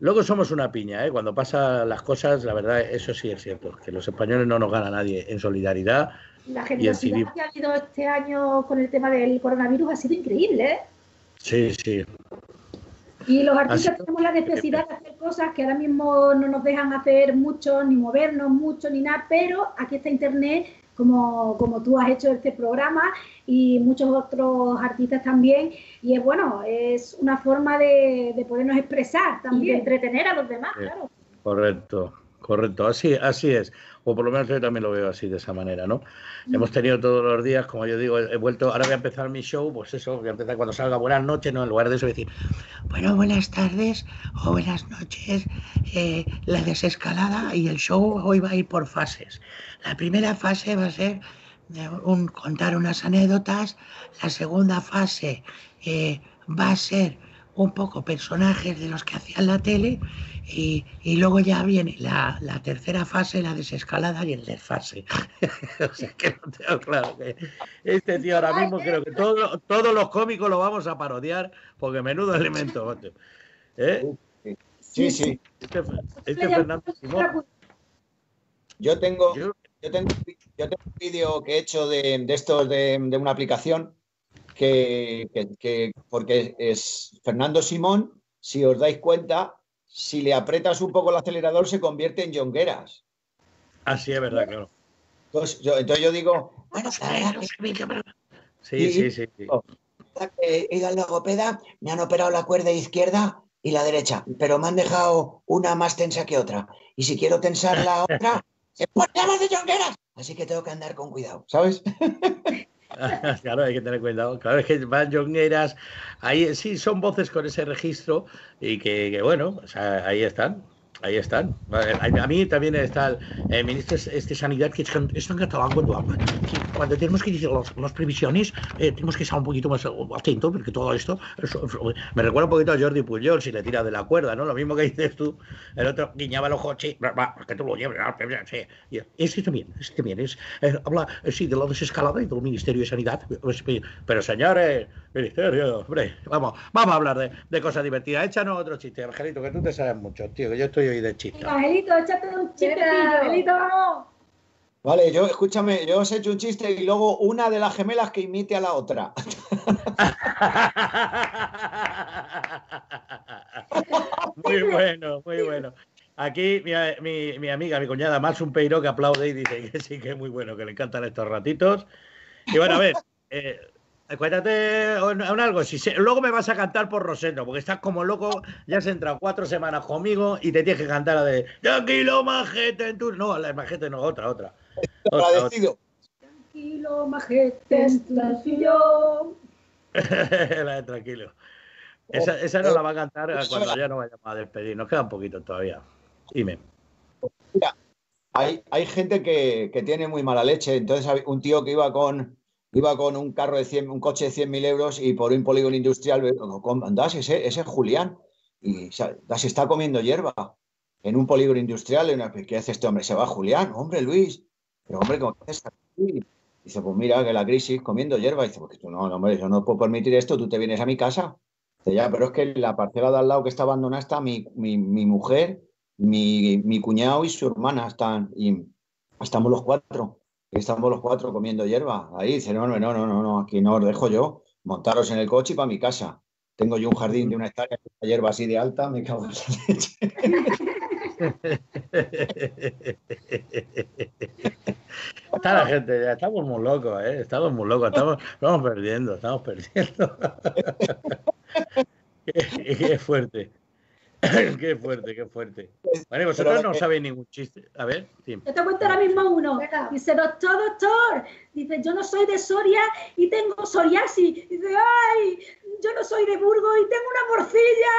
Luego somos una piña, ¿eh? Cuando pasan las cosas, la verdad, eso sí es cierto, que los españoles no nos gana nadie en solidaridad. La generosidad que ha habido este año con el tema del coronavirus ha sido increíble, ¿eh? Sí, sí. Y los artistas tenemos la necesidad de hacer cosas que ahora mismo no nos dejan hacer mucho, ni movernos mucho, ni nada, pero aquí está Internet, como, como tú has hecho este programa y muchos otros artistas también. Y es bueno, es una forma de, de podernos expresar también, y de entretener a los demás, claro. Correcto, correcto, así, así es o por lo menos yo también lo veo así, de esa manera, ¿no? Mm. Hemos tenido todos los días, como yo digo, he vuelto, ahora voy a empezar mi show, pues eso, voy a empezar cuando salga buenas noches, ¿no? En lugar de eso decir, bueno, buenas tardes o buenas noches, eh, la desescalada y el show hoy va a ir por fases. La primera fase va a ser un, contar unas anécdotas, la segunda fase eh, va a ser un poco personajes de los que hacían la tele y, luego ya viene la, tercera fase, la desescalada y el desfase. <laughs> o sea que no tengo claro que este tío ahora mismo creo que todo, todos los cómicos lo vamos a parodiar porque menudo elemento. ¿Eh? Sí, sí. Este, este Fernando Simón. Yo tengo, yo tengo yo tengo un vídeo que he hecho de, de estos de, de, una aplicación que, que, porque es Fernando Simón, si os dais cuenta, si le apretas un poco el acelerador se convierte en jongueras. Así es verdad, claro. Entonces yo, entonces yo digo, bueno, sí, sí, sí, sí. He ido al logopeda, me han operado la cuerda izquierda y la derecha, pero me han dejado una más tensa que otra. Y si quiero tensar la otra, <laughs> se pone más de jongueras. Así que tengo que andar con cuidado, ¿sabes? <laughs> <laughs> claro, hay que tener cuidado. Claro, es que van jongueras. Ahí sí son voces con ese registro y que, que bueno, o sea, ahí están. Ahí están. A mí también está el, ministro de Sanidad que es en catalán cuando habla. Cuando tenemos que decir las previsiones, eh, tenemos que estar un poquito más atentos porque todo esto me recuerda un poquito a Jordi Puyol si le tira de la cuerda, ¿no? Lo mismo que dices tú. El otro guiñaba el ojo, sí, que tú lo lleves. Sí. Ese también, ese también es, habla sí, de la desescalada y del Ministerio de Sanidad. Pero señores, ministerio, hombre, vamos, vamos a hablar de, de cosas divertidas. Échanos otro chiste, Angelito, que tú te sabes mucho, tío, que yo estoy hoy de chiste. Angelito, échate un chiste, Angelito, vamos. Vale, yo escúchame, yo os he hecho un chiste y luego una de las gemelas que imite a la otra. <laughs> muy bueno, muy bueno. Aquí mi, mi, mi, amiga, mi cuñada, más un peiro que aplaude y dice que sí, que es muy bueno, que le encantan estos ratitos. Y bueno, a ver, eh, Cuéntate un, algo. Si luego me vas a cantar por Rosendo, porque estás como loco. Ya has entrado cuatro semanas conmigo y te tienes que cantar la de Tranquilo, majete. En tu... No, la majete no, otra, otra. Tranquilo, majete, la <laughs> yo. la de tranquilo. Esa, esa no la va a cantar cuando ya no vayamos a despedir. Nos queda un poquito todavía. Dime. Mira, hay, hay gente que, que tiene muy mala leche. Entonces, un tío que iba con iba con un carro de 100, un coche de 100.000 euros y por un polígono industrial, Das, ese, ese es Julián, y Das está comiendo hierba en un polígono industrial. ¿Qué hace este hombre? Se va Julián, hombre Luis, pero hombre, ¿cómo haces aquí? Dice, pues mira, que la crisis comiendo hierba. Dice, porque tú no, hombre, yo no puedo permitir esto, tú te vienes a mi casa. Dice, ya, pero es que la parcela de al lado que está abandonada está mi, mi, mi mujer, mi, mi, cuñado y su hermana están, y estamos los cuatro estamos los cuatro comiendo hierba. Ahí dice, no, no, no, no, no, aquí no os dejo yo. Montaros en el coche y para mi casa. Tengo yo un jardín de una hectárea de hierba así de alta, me cago en la leche. <laughs> Está la gente, ya estamos muy locos, ¿eh? estamos muy locos, estamos, estamos perdiendo, estamos perdiendo. <laughs> qué, qué fuerte. <laughs> qué fuerte, qué fuerte. Vale, vosotros no sabéis ningún chiste. A ver, sí. Yo te cuento ahora mismo uno. Dice, doctor, doctor. Dice, yo no soy de Soria y tengo psoriasis. Dice, ay, yo no soy de Burgos y tengo una morcilla.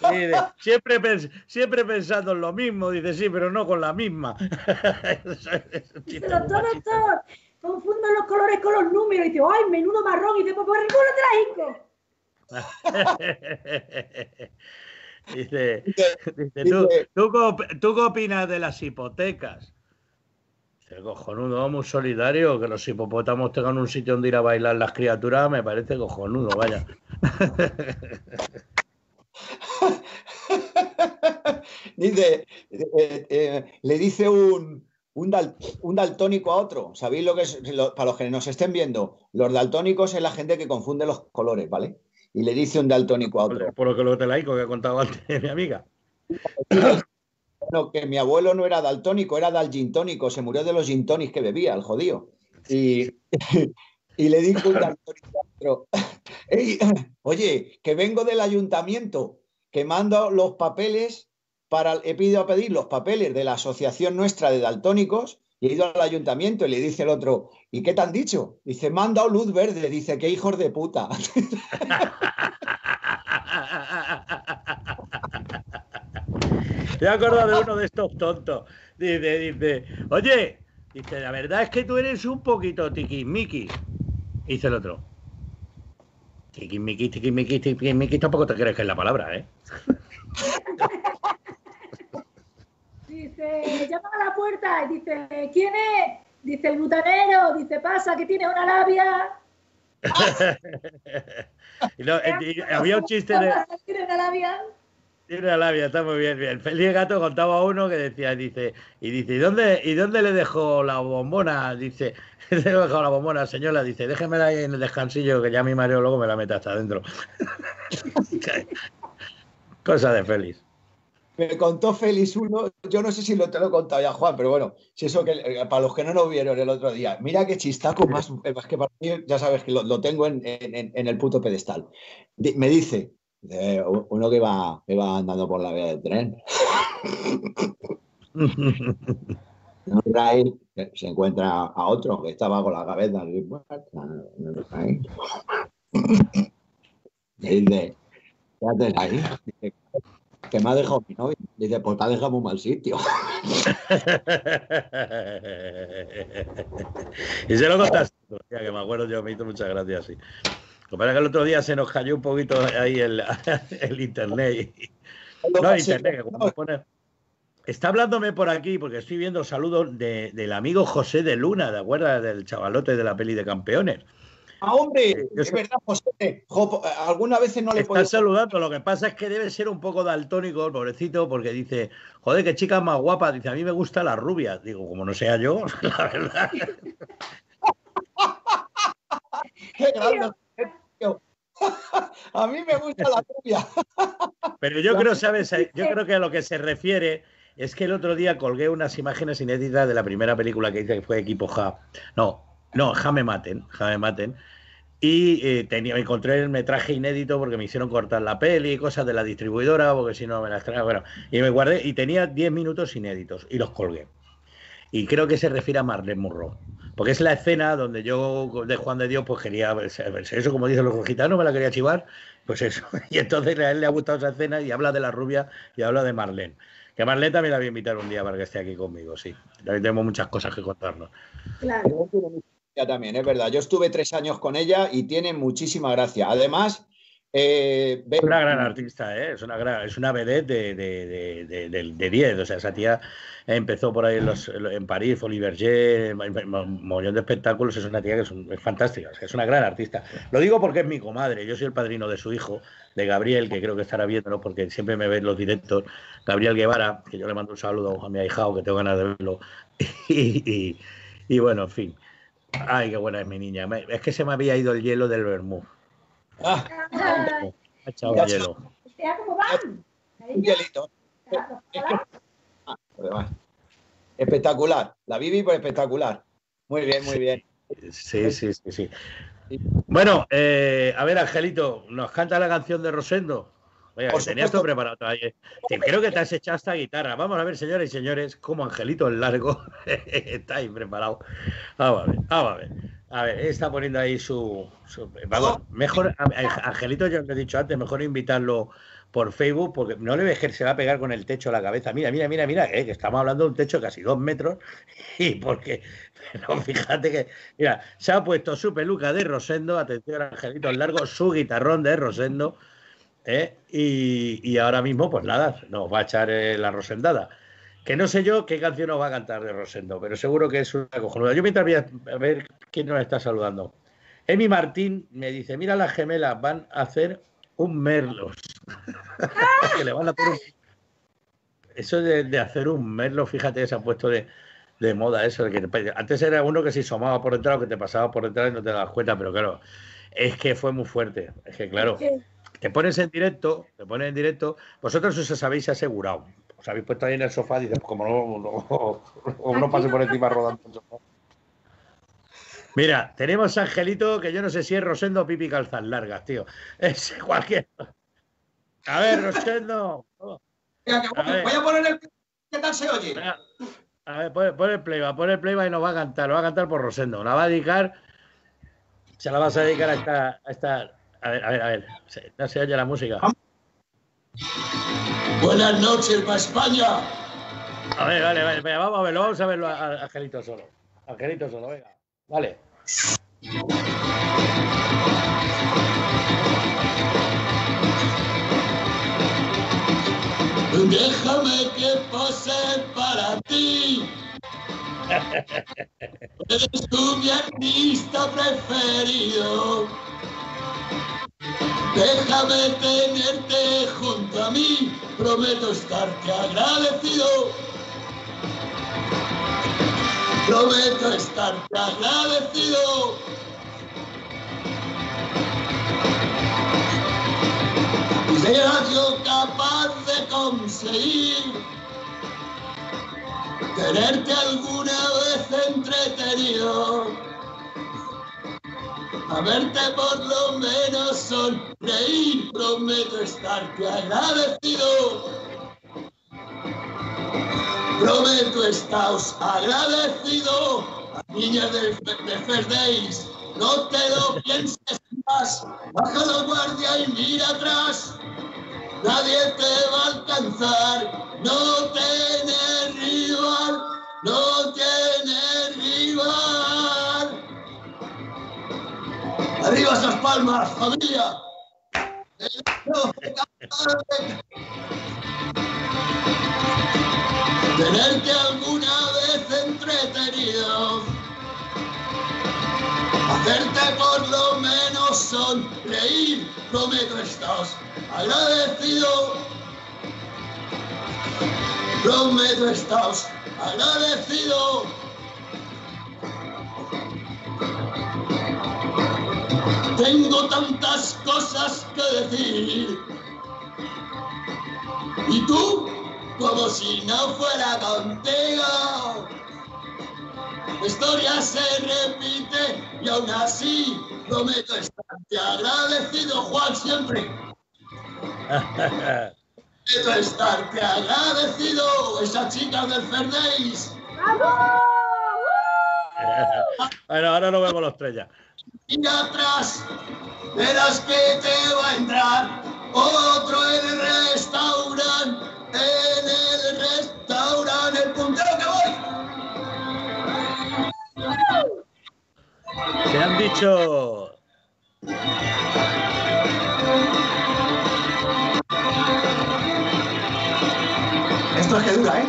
<laughs> siempre, siempre pensando en lo mismo, dice sí, pero no con la misma. <laughs> dice, doctor, doctor, confundo los colores con los números y dice, ¡ay, menudo marrón! Y <laughs> dice, pues por el culo te dice, dice, ¿tú, tú, ¿tú, qué opinas de las hipotecas? Dice, cojonudo, muy solidario, que los hipopótamos tengan un sitio donde ir a bailar las criaturas, me parece cojonudo, vaya. <laughs> dice, eh, eh, le dice un, un, daltónico a otro. ¿Sabéis lo que es? para los que nos estén viendo, los daltónicos es la gente que confunde los colores, ¿vale? Y le dice un daltónico a otro. Por lo que lo te laico que ha contado antes mi amiga. No, que mi abuelo no era daltónico, era dalgintónico, se murió de los gintonis que bebía, el jodido. Y, <laughs> y le dijo un daltónico a otro, <laughs> oye, que vengo del ayuntamiento, que mando los papeles he pedido a pedir los papeles de la asociación nuestra de daltónicos y he ido al ayuntamiento y le dice el otro, ¿y qué te han dicho? Dice, me han dado luz verde. Dice, qué hijos de puta. Me he acordado de uno de estos tontos. Dice, dice, oye, dice, la verdad es que tú eres un poquito tiquismiqui. Dice el otro. Tiquismiqui, tiquismiqui, tiquismiqui, tampoco te crees que es la palabra, ¿eh? <laughs> Dice, llama a la puerta y dice, ¿quién es? Dice el butanero, dice, pasa, que tiene una labia. <laughs> y no, y había un chiste de... ¿Tiene una labia? Tiene una labia, está muy bien. El feliz gato contaba a uno que decía, dice, y dice, ¿y dónde, ¿y dónde le dejó la bombona? Dice, <laughs> le he dejado la bombona, señora, dice, déjemela ahí en el descansillo que ya mi mareo luego me la meta hasta adentro. <laughs> Cosa de feliz. Me contó Félix uno, yo no sé si lo te lo he contado ya, Juan, pero bueno, si eso que eh, para los que no lo vieron el otro día, mira qué chistaco más, más que para mí, ya sabes que lo, tengo en, el puto pedestal. me dice, uno que va, que va andando por la vía del tren. <laughs> se encuentra a otro que estaba con la cabeza <laughs> y dice, ¿qué haces ahí? Dice, que me ha dejado mi novio. Dice, pues te ha dejado un mal sitio. <laughs> y se lo contaste, que me acuerdo yo, me hizo muchas gracias, sí. Lo que que el otro día se nos cayó un poquito ahí el, <laughs> internet. No, internet, que como pone... Está hablándome por aquí, porque estoy viendo saludos de, del amigo José de Luna, ¿de acuerdo? Del chavalote de la peli de campeones. Ah, hombre, eh, es verdad, José. alguna vez no le puedo. saludando, lo que pasa es que debe ser un poco daltónico el pobrecito, porque dice, joder, qué chica más guapa. Dice, a mí me gusta la rubia. Digo, como no sea yo, <laughs> la verdad. <laughs> qué grande. <laughs> a mí me gusta la rubia. Pero yo creo, ¿sabes? Yo creo que a lo que se refiere es que el otro día colgué unas imágenes inéditas de la primera película que hice, que fue Equipo Ja. No, no, Jame Maten, Jame Maten. Y eh, tenía, encontré el metraje inédito porque me hicieron cortar la peli, cosas de la distribuidora, porque si no me la extraña. Bueno, y me guardé y tenía 10 minutos inéditos y los colgué. Y creo que se refiere a Marlene Murro. Porque es la escena donde yo, de Juan de Dios, pues quería eso, como dicen los gitanos, me la quería chivar, pues eso. <laughs> Y entonces a él le ha gustado esa escena y habla de la rubia y habla de Marlene. Que Marlene también la voy a invitar un día para que esté aquí conmigo, sí. También tenemos muchas cosas que contarnos. Claro. También, es verdad. Yo estuve tres años con ella y tiene muchísima gracia. Además, eh, es una gran artista, ¿eh? es una gran, es una vedette de, de, de, 10. O sea, esa tía empezó por ahí en, los, en París, Oliver un montón de espectáculos. Es una tía que es, fantástica, es una gran artista. Lo digo porque es mi comadre. Yo soy el padrino de su hijo, de Gabriel, que creo que estará viéndolo porque siempre me ve en los directos. Gabriel Guevara, que yo le mando un saludo a mi ahijado, que tengo ganas de verlo. <laughs> y bueno, en fin. Ay, qué buena es mi niña. Es que se me había ido el hielo del vermú. Ah, ha echado hielo. cómo van? Un hielito. Espectacular. La Bibi, pues espectacular. Muy bien, muy bien. Sí, sí, sí, sí. Bueno, eh, a ver, Angelito, ¿nos canta la canción de Rosendo? Oiga, tenías esto preparado todavía. Creo que te has echado esta guitarra. Vamos a ver, señores y señores, cómo Angelito el largo <laughs> está ahí preparado. Vamos a ver, vamos a ver. A ver, está poniendo ahí su. vamos, mejor, Angelito, ya lo he dicho antes, mejor invitarlo por Facebook, porque no le que se va a pegar con el techo a la cabeza. Mira, mira, mira, mira, eh, que estamos hablando de un techo de casi dos metros. <laughs> Y porque, <laughs> pero fíjate que, mira, se ha puesto su peluca de Rosendo, atención, Angelito el largo, su guitarrón de Rosendo. ¿Eh? Y, ahora mismo, pues nada, nos va a echar eh, la Rosendada. Que no sé yo qué canción nos va a cantar de Rosendo, pero seguro que es una cojonuda. Yo mientras voy a ver quién nos está saludando. Emi Martín me dice, mira las gemelas, van a hacer un merlos. <laughs> Eso de, hacer un merlo, fíjate, se ha puesto de, moda eso. antes era uno que se asomaba por detrás o que te pasaba por detrás y no te das cuenta, pero claro, es que fue muy fuerte. Es que claro, te pones en directo, te pones en directo, vosotros os habéis asegurado. Os habéis puesto ahí en el sofá y dices, como no, no, <laughs> pase por encima rodando el sofá. Mira, tenemos a Angelito, que yo no sé si es Rosendo o Pipi Calzas Largas, tío. <laughs> Es cualquier. A ver, Rosendo. voy a poner el. ¿Qué tal se oye? A ver, pon, el playback, pon el playback y nos va a cantar. Lo va a cantar por Rosendo. La va a dedicar. Se la vas a dedicar a esta, a esta a ver, a ver, a ver. No se oye la música. Buenas noches, para España. A ver, vale, vale. Venga, vamos a verlo. Vamos a verlo a Angelito solo. Angelito solo, venga. Vale. Déjame que pase para ti. <laughs> Eres tú mi artista preferido. Déjame tenerte junto a mí, prometo estarte agradecido. Prometo estarte agradecido. Y será yo capaz de conseguir tenerte alguna vez entretenido a verte por lo menos sonreír, prometo estarte agradecido. Prometo estaros agradecido, niña de, Days. No te lo <laughs> pienses más, baja la guardia y mira atrás. Nadie te va a alcanzar, no tienes ¡Arriba esas palmas, familia! Tenerte alguna vez entretenido, hacerte por lo menos sonreír, prometo estás agradecido, prometo estás agradecido. Tengo tantas cosas que decir. Y tú, como si no fuera contigo. La historia se repite y aún así prometo estarte agradecido, Juan, siempre. prometo estarte agradecido, esa chica del Fernéis. <laughs> bueno, ahora no vemos los tres ya y atrás verás que te va a entrar otro en el restaurante, en el restaurante, el puntero que voy. Se han dicho. Esto es que dura, ¿eh?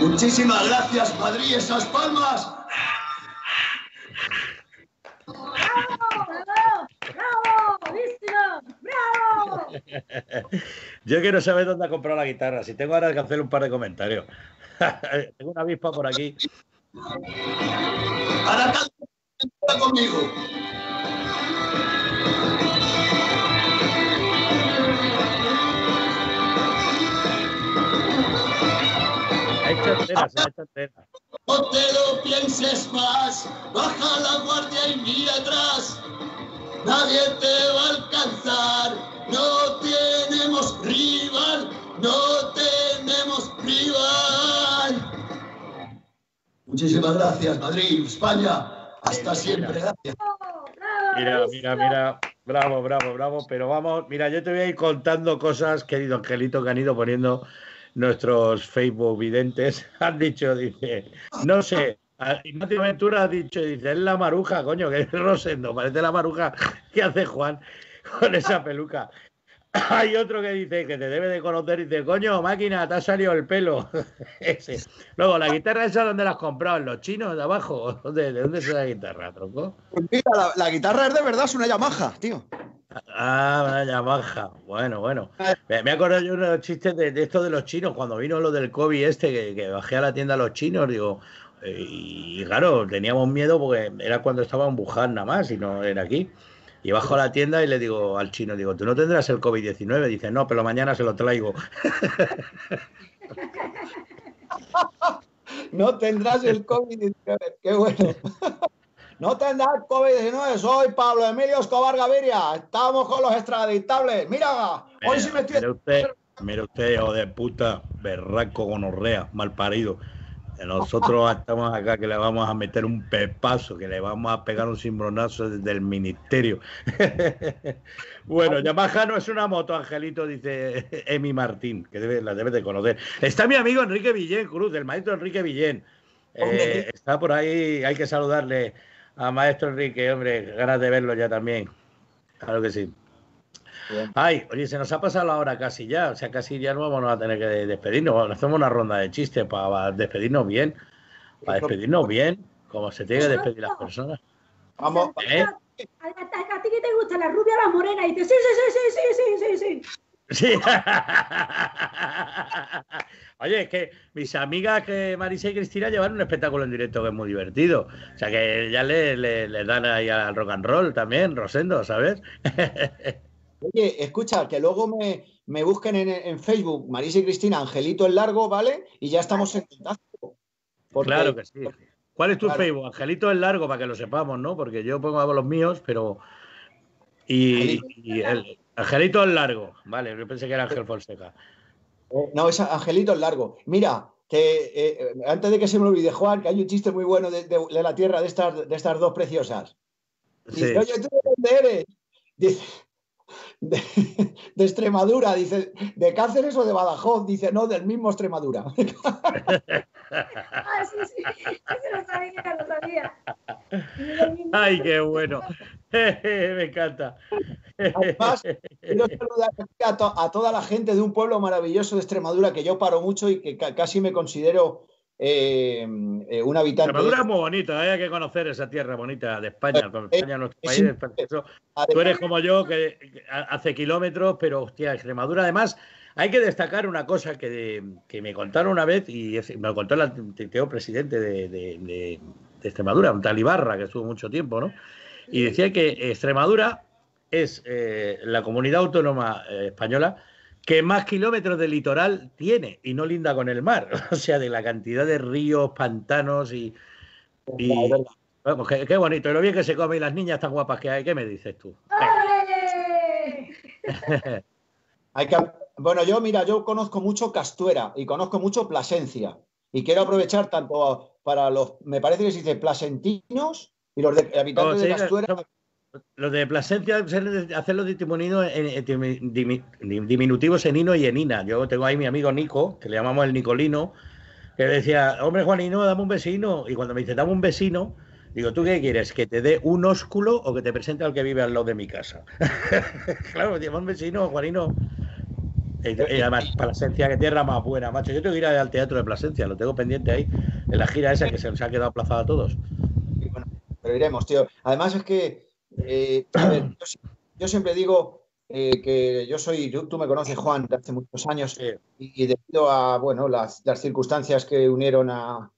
Muchísimas gracias, Madrid, esas palmas. <laughs> Yo quiero saber dónde ha comprado la guitarra. Si tengo ahora que hacer un par de comentarios. <laughs> tengo una avispa por aquí. Ahora conmigo. Ha hecho entera, se ha hecho entera. No te lo pienses más, baja la guardia y mira atrás. Nadie te va a alcanzar no tenemos rival, no tenemos rival. Muchísimas gracias, Madrid, España. Hasta siempre, gracias. Mira, mira, mira, bravo, bravo, bravo, pero vamos, mira, yo te voy a ir contando cosas, querido Angelito, que han ido poniendo nuestros Facebook videntes. <laughs> Han dicho, dice, no sé, Ignacio Ventura ha dicho, dice, es la maruja, coño, que es Rosendo, parece la maruja que hace Juan con esa peluca. <laughs> Hay otro que dice que te debe de conocer y dice, coño, máquina, te ha salido el pelo. <laughs> Ese. Luego, ¿la guitarra esa dónde la has comprado? ¿En los chinos de abajo? <laughs> ¿De dónde es la guitarra, tronco? Pues mira, la, guitarra es de verdad, es una Yamaha, tío. Ah, una Yamaha. Bueno, bueno. Me, acuerdo yo de los chistes de, esto de los chinos, cuando vino lo del COVID este, que, que bajé a la tienda a los chinos, digo, y claro, teníamos miedo porque era cuando estaba en Wuhan nada más y no era aquí. Y bajo a la tienda y le digo al chino, digo, ¿tú no tendrás el COVID-19? Dice, no, pero mañana se lo traigo. <laughs> no tendrás el COVID-19, qué bueno. <laughs> no tendrás COVID-19, soy Pablo Emilio Escobar Gaviria, estamos con los extraditables. Mira, hoy sí me estoy... Mira usted, mira usted, hijo de puta, berraco gonorrea, mal parido. Nosotros estamos acá que le vamos a meter un pepazo, que le vamos a pegar un cimbronazo desde el ministerio. <laughs> bueno, Yamaha no es una moto, Angelito, dice Emi Martín, que la debes de conocer. Está mi amigo Enrique Villén, Cruz, el maestro Enrique Villén. Eh, está por ahí, hay que saludarle a maestro Enrique, hombre, ganas de verlo ya también. Claro que sí. Ay, oye, se nos ha pasado la hora casi ya, o sea, casi ya no vamos a tener que despedirnos, hacemos una ronda de chistes para despedirnos bien, para despedirnos pues. bien, como se tiene que despedir las personas. Vamos. ¿Eh? A, ti que te gusta la rubia o la morena, y dices, sí, sí, sí, sí, sí, sí, sí. Sí. <laughs> Oye, es que mis amigas que Marisa y Cristina llevan un espectáculo en directo que es muy divertido. O sea que ya le, le, le dan ahí al rock and roll también, Rosendo, ¿sabes? <laughs> Oye, escucha, que luego me, me busquen en, Facebook, Marisa y Cristina, Angelito el Largo, ¿vale? Y ya estamos en contacto. claro que sí. ¿Cuál es tu Facebook? Angelito el Largo, para que lo sepamos, ¿no? Porque yo pongo los míos, pero. Y, y el, Angelito el Largo, vale, yo pensé que era Ángel Fonseca. Eh, no, es Angelito el Largo. Mira, que eh, antes de que se me olvide, Juan, que hay un chiste muy bueno de, la tierra de estas, de estas dos preciosas. Dice, oye, ¿tú de dónde eres? Dice, de, Extremadura, dice, ¿de Cáceres o de Badajoz? Dice, no, del mismo Extremadura. ah, sí, sí, lo sabía, lo sabía. Ay, qué bueno. <laughs> Me encanta. Además, quiero saludar a, toda la gente de un pueblo maravilloso de Extremadura que yo paro mucho y que casi me considero eh, eh, un habitante. Extremadura es muy bonita, ¿eh? hay que conocer esa tierra bonita de España. España nuestro país Tú eres como yo, que hace kilómetros, pero hostia, Extremadura además. Hay que destacar una cosa que, me contaron una vez, y me lo contó el antiguo presidente de, de Extremadura, un talibarra que estuvo mucho tiempo, ¿no? Y decía que Extremadura es eh, la comunidad autónoma eh, española que más kilómetros de litoral tiene y no linda con el mar. <laughs> O sea, de la cantidad de ríos, pantanos y. qué, bonito. Y lo bien que se come y las niñas tan guapas que hay. ¿Qué me dices tú? hay que, bueno, yo, mira, yo conozco mucho Castuera y conozco mucho Plasencia. Y quiero aprovechar tanto para los, me parece que se dice plasentinos y los habitantes de Castuera. Lo de Plasencia, hacerlo en, diminutivos en Ino y en Ina. Yo tengo ahí mi amigo Nico, que le llamamos el Nicolino, que decía, hombre Juanino, dame un vecino. Y cuando me dice, dame un vecino, digo, ¿tú qué quieres? ¿Que te dé un ósculo o que te presente al que vive al lado de mi casa? <laughs> claro, dame un vecino, Juanino. Y, además, Plasencia, que tierra más buena, macho. Yo tengo que ir al teatro de Plasencia, lo tengo pendiente ahí, en la gira esa que se nos ha quedado aplazada a todos. pero iremos, tío. Además es que eh, yo, siempre digo eh, que yo soy, tú, me conoces, Juan, de hace muchos años, y, debido a bueno, las, circunstancias que unieron a,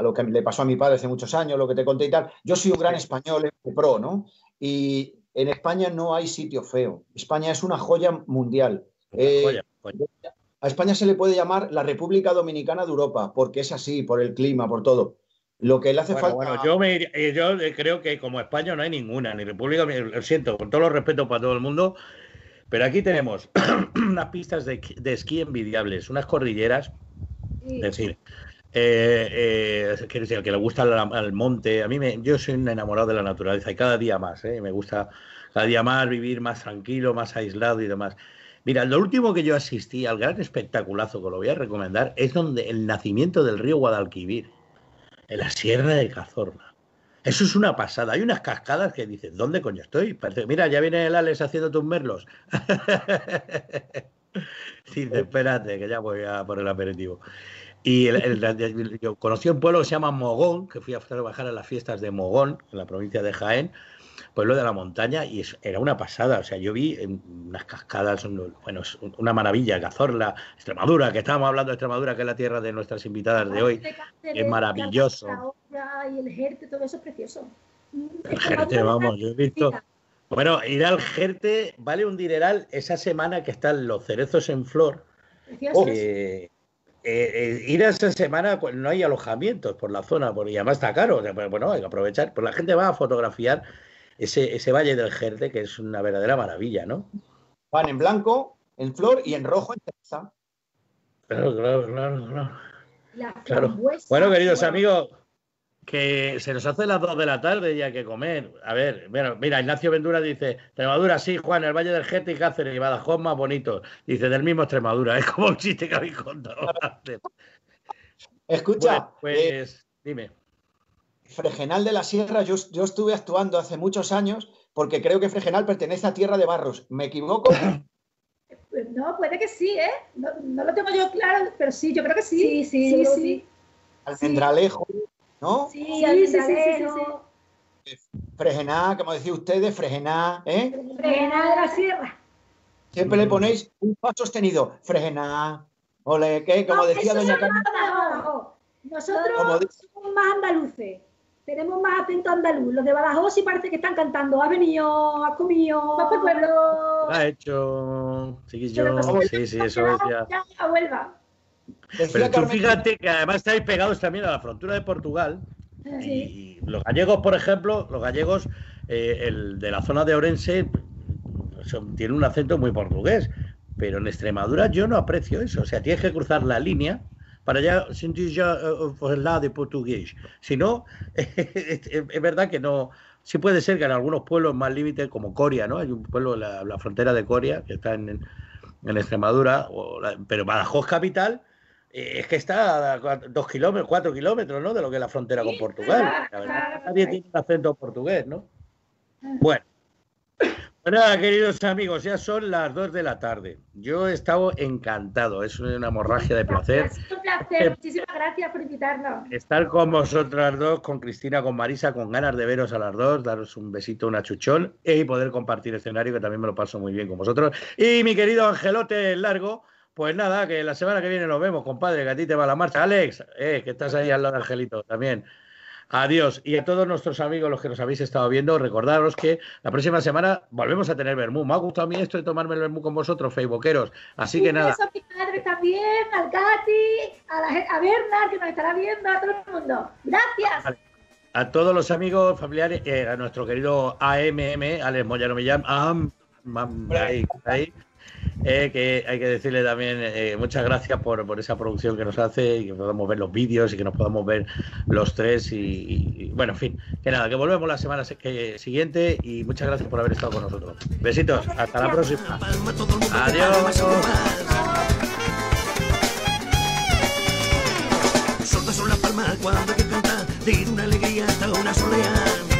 lo que le pasó a mi padre hace muchos años, lo que te conté y tal, yo soy un gran español pro, ¿no? Y en España no hay sitio feo. España es una joya mundial. Eh, a España se le puede llamar la República Dominicana de Europa, porque es así, por el clima, por todo. Lo que le hace falta. Bueno, yo, me, eh, yo creo que como España no hay ninguna, ni República, lo siento, con todos los respetos para todo el mundo, pero aquí tenemos <clears throat> unas pistas de, esquí envidiables, unas cordilleras, es decir, eh, eh, decir, que le gusta el, monte, a mí me, yo soy un enamorado de la naturaleza y cada día más, me gusta cada día más vivir más tranquilo, más aislado y demás. Mira, lo último que yo asistí al gran espectaculazo que lo voy a recomendar es donde el nacimiento del río Guadalquivir en la Sierra de Cazorla. Eso es una pasada. Hay unas cascadas que dices, ¿dónde coño estoy? Mira, ya viene el Alex haciendo tus merlos. <laughs> Dice, espérate, que ya voy a por el aperitivo. Y yo conocí un pueblo que se llama Mogón, que fui a trabajar a las fiestas de Mogón, en la provincia de Jaén, pueblo de la montaña y era una pasada. O sea, yo vi unas cascadas, bueno, una maravilla, Cazorla, Extremadura, que estábamos hablando de Extremadura, que es la tierra de nuestras invitadas de hoy. Es maravilloso. Y el Jerte, todo eso es precioso. El Jerte, vamos, yo he visto. Bueno, ir al Jerte vale un dineral esa semana que están los cerezos en flor. Eh, eh, ir a esa semana pues, no hay alojamientos por la zona, porque además está caro. Pues, bueno, hay que aprovechar. Pues la gente va a fotografiar ese, Valle del Jerde, que es una verdadera maravilla, ¿no? Van en blanco, en flor y en rojo en terza. Claro, claro, claro, claro. Bueno, queridos amigos, que se nos hace las dos de la tarde y hay que comer. A ver, bueno, mira, Ignacio Vendura dice, Extremadura, sí, Juan, el Valle del Jerte y Cáceres y Badajoz más bonito. Dice, del mismo Extremadura, <laughs> es como un chiste que habéis contado Escucha, pues, eh, dime. Fregenal de la Sierra, yo, estuve actuando hace muchos años porque creo que Fregenal pertenece a Tierra de Barros. ¿Me equivoco? <coughs> Pues no, puede que sí, ¿eh? No, lo tengo yo claro, pero sí, yo creo que sí. Sí, sí, sí. sí. Almendralejo, ¿no? Sí, sí, sí, sí, fregená, como decía ustedes, fregená, ¿eh? Fregená de la sierra. Siempre le ponéis un fa sostenido, fregená. Ole, ¿qué? Como decía doña Carmen. Nosotros somos más andaluces. Tenemos más atento andaluz. Los de Badajoz sí parece que están cantando. Ha venido, ha comido. Va pueblo. Ha hecho. Sí, yo. Sí, sí, eso es ya. Ya, vuelva. Pero tú fíjate que además estáis pegados también a la frontera de Portugal. Y los gallegos, por ejemplo, los gallegos, eh, el de la zona de Orense, tiene un acento muy portugués. Pero en Extremadura yo no aprecio eso. O sea, tienes que cruzar la línea para ya sentir ya el lado de portugués. Si no, <laughs> es, verdad que no. Sí puede ser que en algunos pueblos más límites, como Coria, ¿no? Hay un pueblo, la, la frontera de Coria, que está en, en Extremadura, o pero Badajoz capital, eh, es que está a dos kilómetros, cuatro kilómetros, ¿no? De lo que es la frontera con Portugal. La verdad, nadie tiene un acento portugués, ¿no? Bueno. Nada, queridos amigos, ya son las 2 de la tarde. Yo he estado encantado, es una hemorragia de placer. Es un placer, muchísimas gracias por invitarnos. Estar con vosotras dos, con Cristina, con Marisa, con ganas de veros a las dos, daros un besito, una chuchón y poder compartir escenario, que también me lo paso muy bien con vosotros. Y mi querido Angelote Largo, pues nada, que la semana que viene nos vemos, compadre, que a ti te va la marcha. Alex, eh, que estás ahí al lado de Angelito también. Adiós. Y a todos nuestros amigos, los que nos habéis estado viendo, recordaros que la próxima semana volvemos a tener Bermú. Me ha gustado a mí esto de tomarme el Bermú con vosotros, facebookeros. Así que nada. a mi padre también, al Gati, a, la, a Bernard, que nos estará viendo, a todo el mundo. Gracias. A todos los amigos, familiares, eh, a nuestro querido AMM, Alex Moyano Millán, ahí, ahí, eh, que hay que decirle también eh, muchas gracias por, por, esa producción que nos hace y que podamos ver los vídeos y que nos podamos ver los tres y, bueno, en fin, que nada, que volvemos la semana siguiente y muchas gracias por haber estado con nosotros. Besitos, hasta la próxima. Adiós. una alegría hasta una soleada